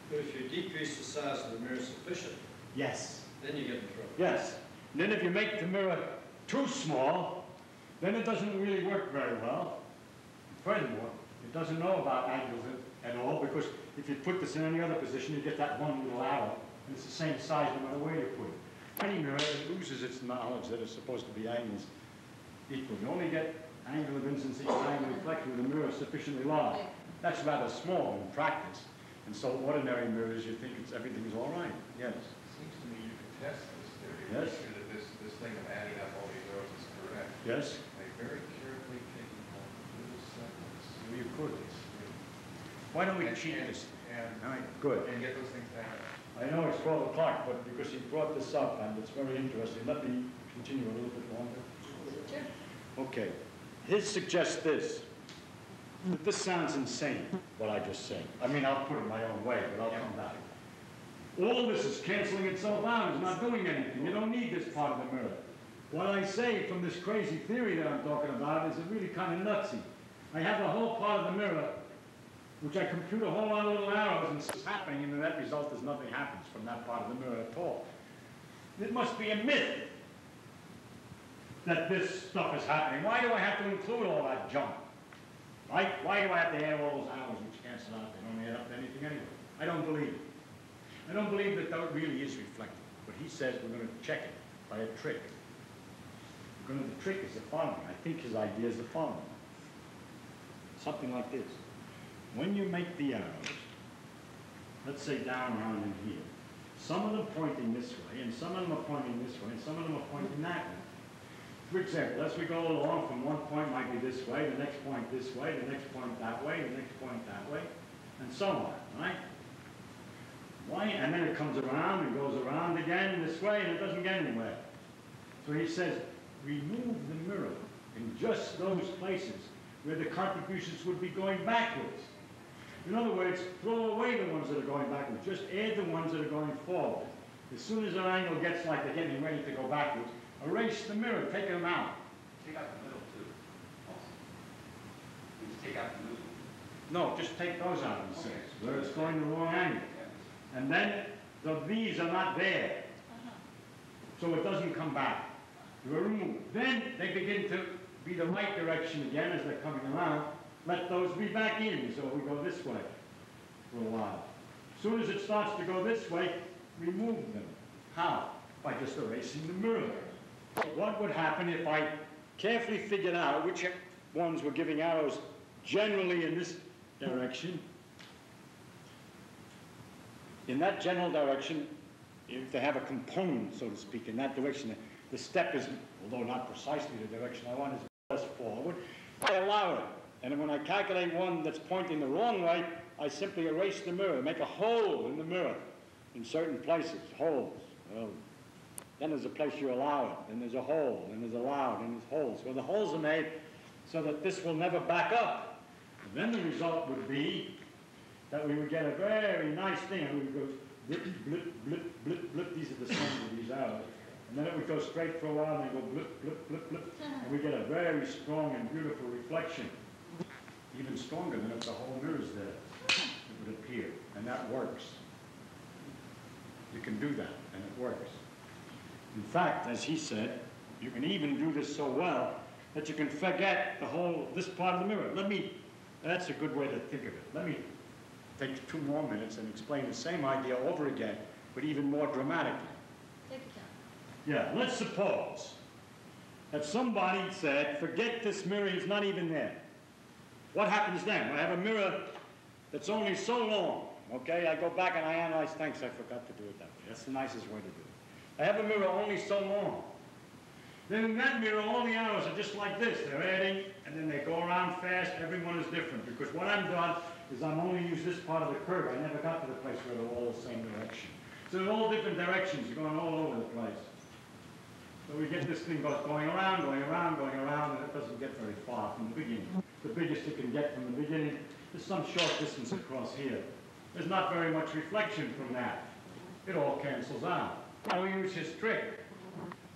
But if you decrease the size of the mirror sufficiently, Yes. then you get in trouble. Yes. And then if you make the mirror too small, then it doesn't really work very well. Furthermore, it doesn't know about angles at all because if you put this in any other position, you get that one little arrow, and it's the same size no matter where you put it. Any mirror loses its knowledge that it's supposed to be angles equal. You only get angle of incidence equal angle reflection with a mirror sufficiently large. That's rather small in practice. And so ordinary mirrors, you think it's, everything's all right. Yes. It Seems to me you could test this theory. Yes. Make sure that this, this thing of adding up all these rows is correct. Yes? By very carefully taking all little segments. You could. Why don't we And- cheat and- this? And, All right, good. and get those things down. I know it's 12 o'clock, but because he brought this up and it's very interesting, let me continue a little bit longer. Okay. His suggests this. This sounds insane, what I just said. I mean, I'll put it my own way, but I'll come back. All this is canceling itself out, it's not doing anything. You don't need this part of the mirror. What I say from this crazy theory that I'm talking about is really kind of nutsy. I have a whole part of the mirror which I compute a whole lot of little arrows and it's happening, and the net result is nothing happens from that part of the mirror at all. It must be a myth that this stuff is happening. Why do I have to include all that junk? Right? Why do I have to add all those arrows which cancel out? They don't add up to anything anyway. I don't believe it. I don't believe that that really is reflected. But he says we're going to check it by a trick. The trick is the following. I think his idea is the following. Something like this. When you make the arrows, let's say down around in here, some of them pointing this way, and some of them are pointing this way, and some of them are pointing that way. For example, as we go along from one point might be this way, the next point this way, the next point that way, the next point that way, and so on, right? Why? And then it comes around and goes around again this way, and it doesn't get anywhere. So he says, remove the mirror in just those places where the contributions would be going backwards. In other words, throw away the ones that are going backwards, just add the ones that are going forward. As soon as an angle gets like they're getting ready to go backwards, erase the mirror, take them out. Take out the middle too, also. Just take out the middle. No, just take those out of the Okay. six, where it's going the wrong angle. And then the V's are not there. Uh-huh. So it doesn't come back. You remove. Then they begin to be the right direction again as they're coming around. Let those be back in, so oh, we go this way for a while. As Soon as it starts to go this way, remove them. How? By just erasing the mirror. What would happen if I carefully figured out which ones were giving arrows generally in this direction in that general direction, if they have a component, so to speak, in that direction, the step is, although not precisely the direction I want, is less forward, I allow it. And when I calculate one that's pointing the wrong way, I simply erase the mirror, make a hole in the mirror in certain places, holes. Well, then there's a place you allow it, and there's a hole, then there's allowed, and there's holes. Well, the holes are made so that this will never back up. And then the result would be that we would get a very nice thing, and we would go blip, blip, blip, blip, blip, these are the sums of these arrows. And then it would go straight for a while, and then go blip, blip, blip, blip, and we get a very strong and beautiful reflection. Even stronger than if the whole mirror mirror's there, it would appear, and that works. You can do that, and it works. In fact, as he said, you can even do this so well that you can forget the whole, this part of the mirror. Let me, that's a good way to think of it. Let me take two more minutes and explain the same idea over again, but even more dramatically. Yeah, let's suppose that somebody said, forget this mirror, it's not even there. What happens then? I have a mirror that's only so long, okay? I go back and I analyze, thanks, I forgot to do it that way. That's the nicest way to do it. I have a mirror only so long. Then in that mirror, all the arrows are just like this. They're adding, and then they go around fast. Everyone is different, because what I'm done is I'm only used this part of the curve. I never got to the place where they're all the same direction. So they're all different directions, You're going all over the place. So we get this thing going around, going around, going around, and it doesn't get very far from the beginning. The biggest it can get from the beginning is some short distance across here. There's not very much reflection from that. It all cancels out. Now we use his trick.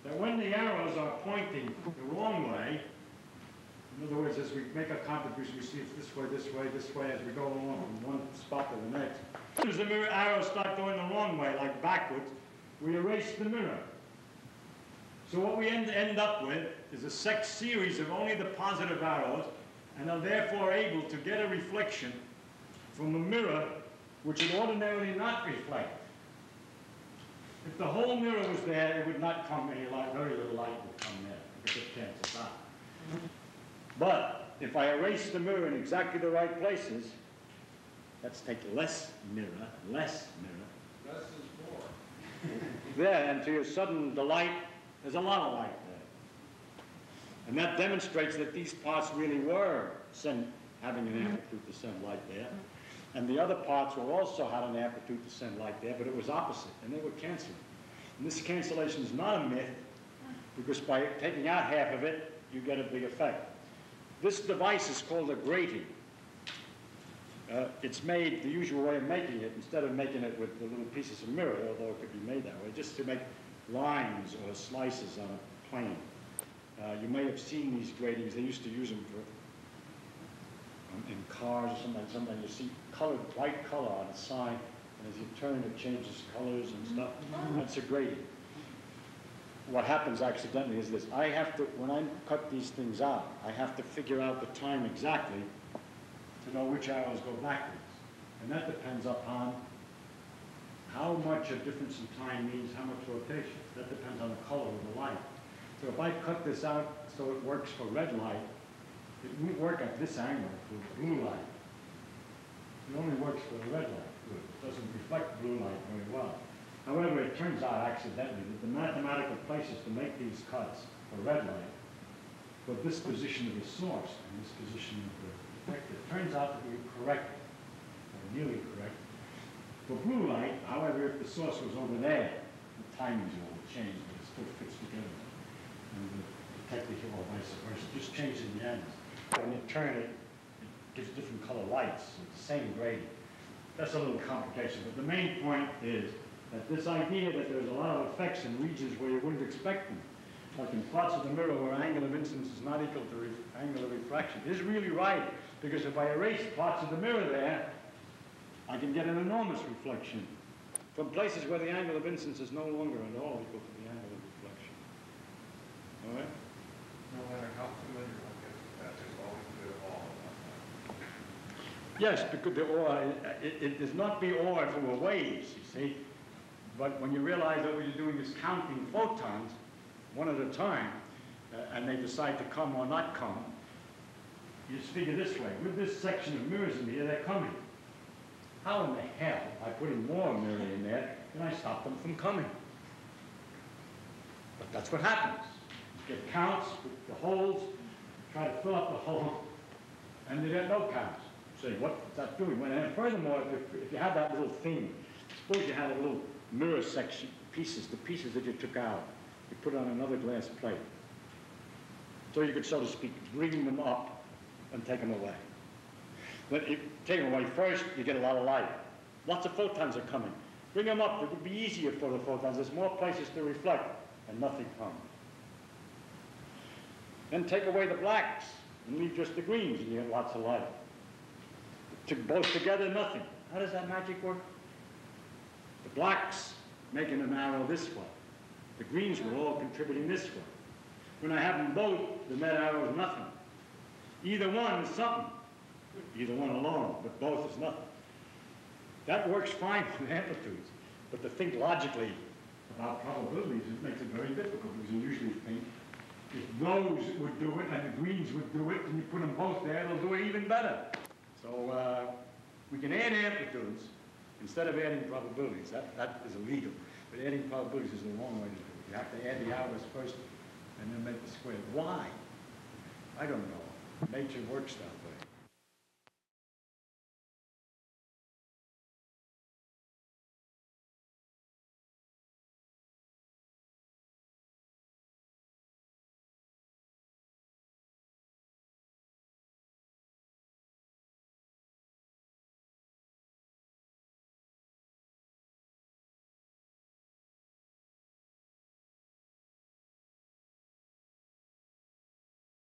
That when the arrows are pointing the wrong way, in other words, as we make a contribution, we see it's this way, this way, this way, as we go along from one spot to the next. As as the mirror arrows start going the wrong way, like backwards, we erase the mirror. So what we end, end up with is a sex series of only the positive arrows, and are therefore able to get a reflection from a mirror which would ordinarily not reflect. If the whole mirror was there, it would not come any light, very little light would come there, because it cancels out. But if I erase the mirror in exactly the right places, let's take less mirror, less mirror, Less is more. there, and to your sudden delight, there's a lot of light there. And that demonstrates that these parts really were send, having an amplitude to send light there. And the other parts were also had an amplitude to send light there, but it was opposite, and they were canceling. And this cancellation is not a myth, because by taking out half of it, you get a big effect. This device is called a grating. Uh, it's made the usual way of making it, instead of making it with the little pieces of mirror, although it could be made that way, just to make lines or slices on a plane. Uh, you may have seen these gratings. They used to use them for um, in cars or something. Sometimes you see colored white color on a sign, and as you turn, it changes colors and stuff. That's a grating. What happens accidentally is this: I have to, when I cut these things out, I have to figure out the time exactly to know which arrows go backwards, and that depends upon how much a difference in time means how much rotation. That depends on the color of the light. So if I cut this out so it works for red light, it won't work at this angle for blue light. It only works for the red light. It doesn't reflect blue light very well. However, it turns out accidentally that the mathematical places to make these cuts for red light, for this position of the source and this position of the detector, turns out to be correct, or nearly correct. For blue light, however, if the source was over there, the timings will change, but it still fits together. And the detector or vice versa, just changing the ends. when you turn it, it gives different color lights, it's the same grating. That's a little complication, but the main point is that this idea that there's a lot of effects in regions where you wouldn't expect them, like in parts of the mirror where angle of incidence is not equal to angle of refraction, is really right, because if I erase parts of the mirror there, I can get an enormous reflection from places where the angle of incidence is no longer at all equal to the angle of reflection. All right? No matter how familiar one gets with that, there's always good all Yes, because the ore, it, it does not be ore if it were waves, you see. But when you realize that what you're doing is counting photons, one at a time, uh, and they decide to come or not come, you just figure this way, with this section of mirrors in here, they're coming. How in the hell, by putting more mirror in there, can I stop them from coming? But that's what happens. You get counts the holes, try to fill up the hole, and you get no counts. Say, what's that doing? And furthermore, if, if you had that little thing, suppose you had a little mirror section, pieces, the pieces that you took out, you put on another glass plate. So you could, so to speak, bring them up and take them away. But if you take them away first, you get a lot of light. Lots of photons are coming. Bring them up, it would be easier for the photons. There's more places to reflect, and nothing comes. Then take away the blacks and leave just the greens, and you get lots of light. To both together, nothing. How does that magic work? The blacks making an arrow this way. The greens were all contributing this way. When I have them both, the net arrow is nothing. Either one is something. Either one alone, but both is nothing. That works fine with amplitudes, but to think logically about probabilities, it makes it very difficult, because you usually think if those would do it and the greens would do it, and you put them both there, they'll do it even better. So, uh, we can add amplitudes instead of adding probabilities. That, that is illegal. But adding probabilities is the wrong way to do it. You have to add the arrows first and then make the square. Why? I don't know. Nature works that way.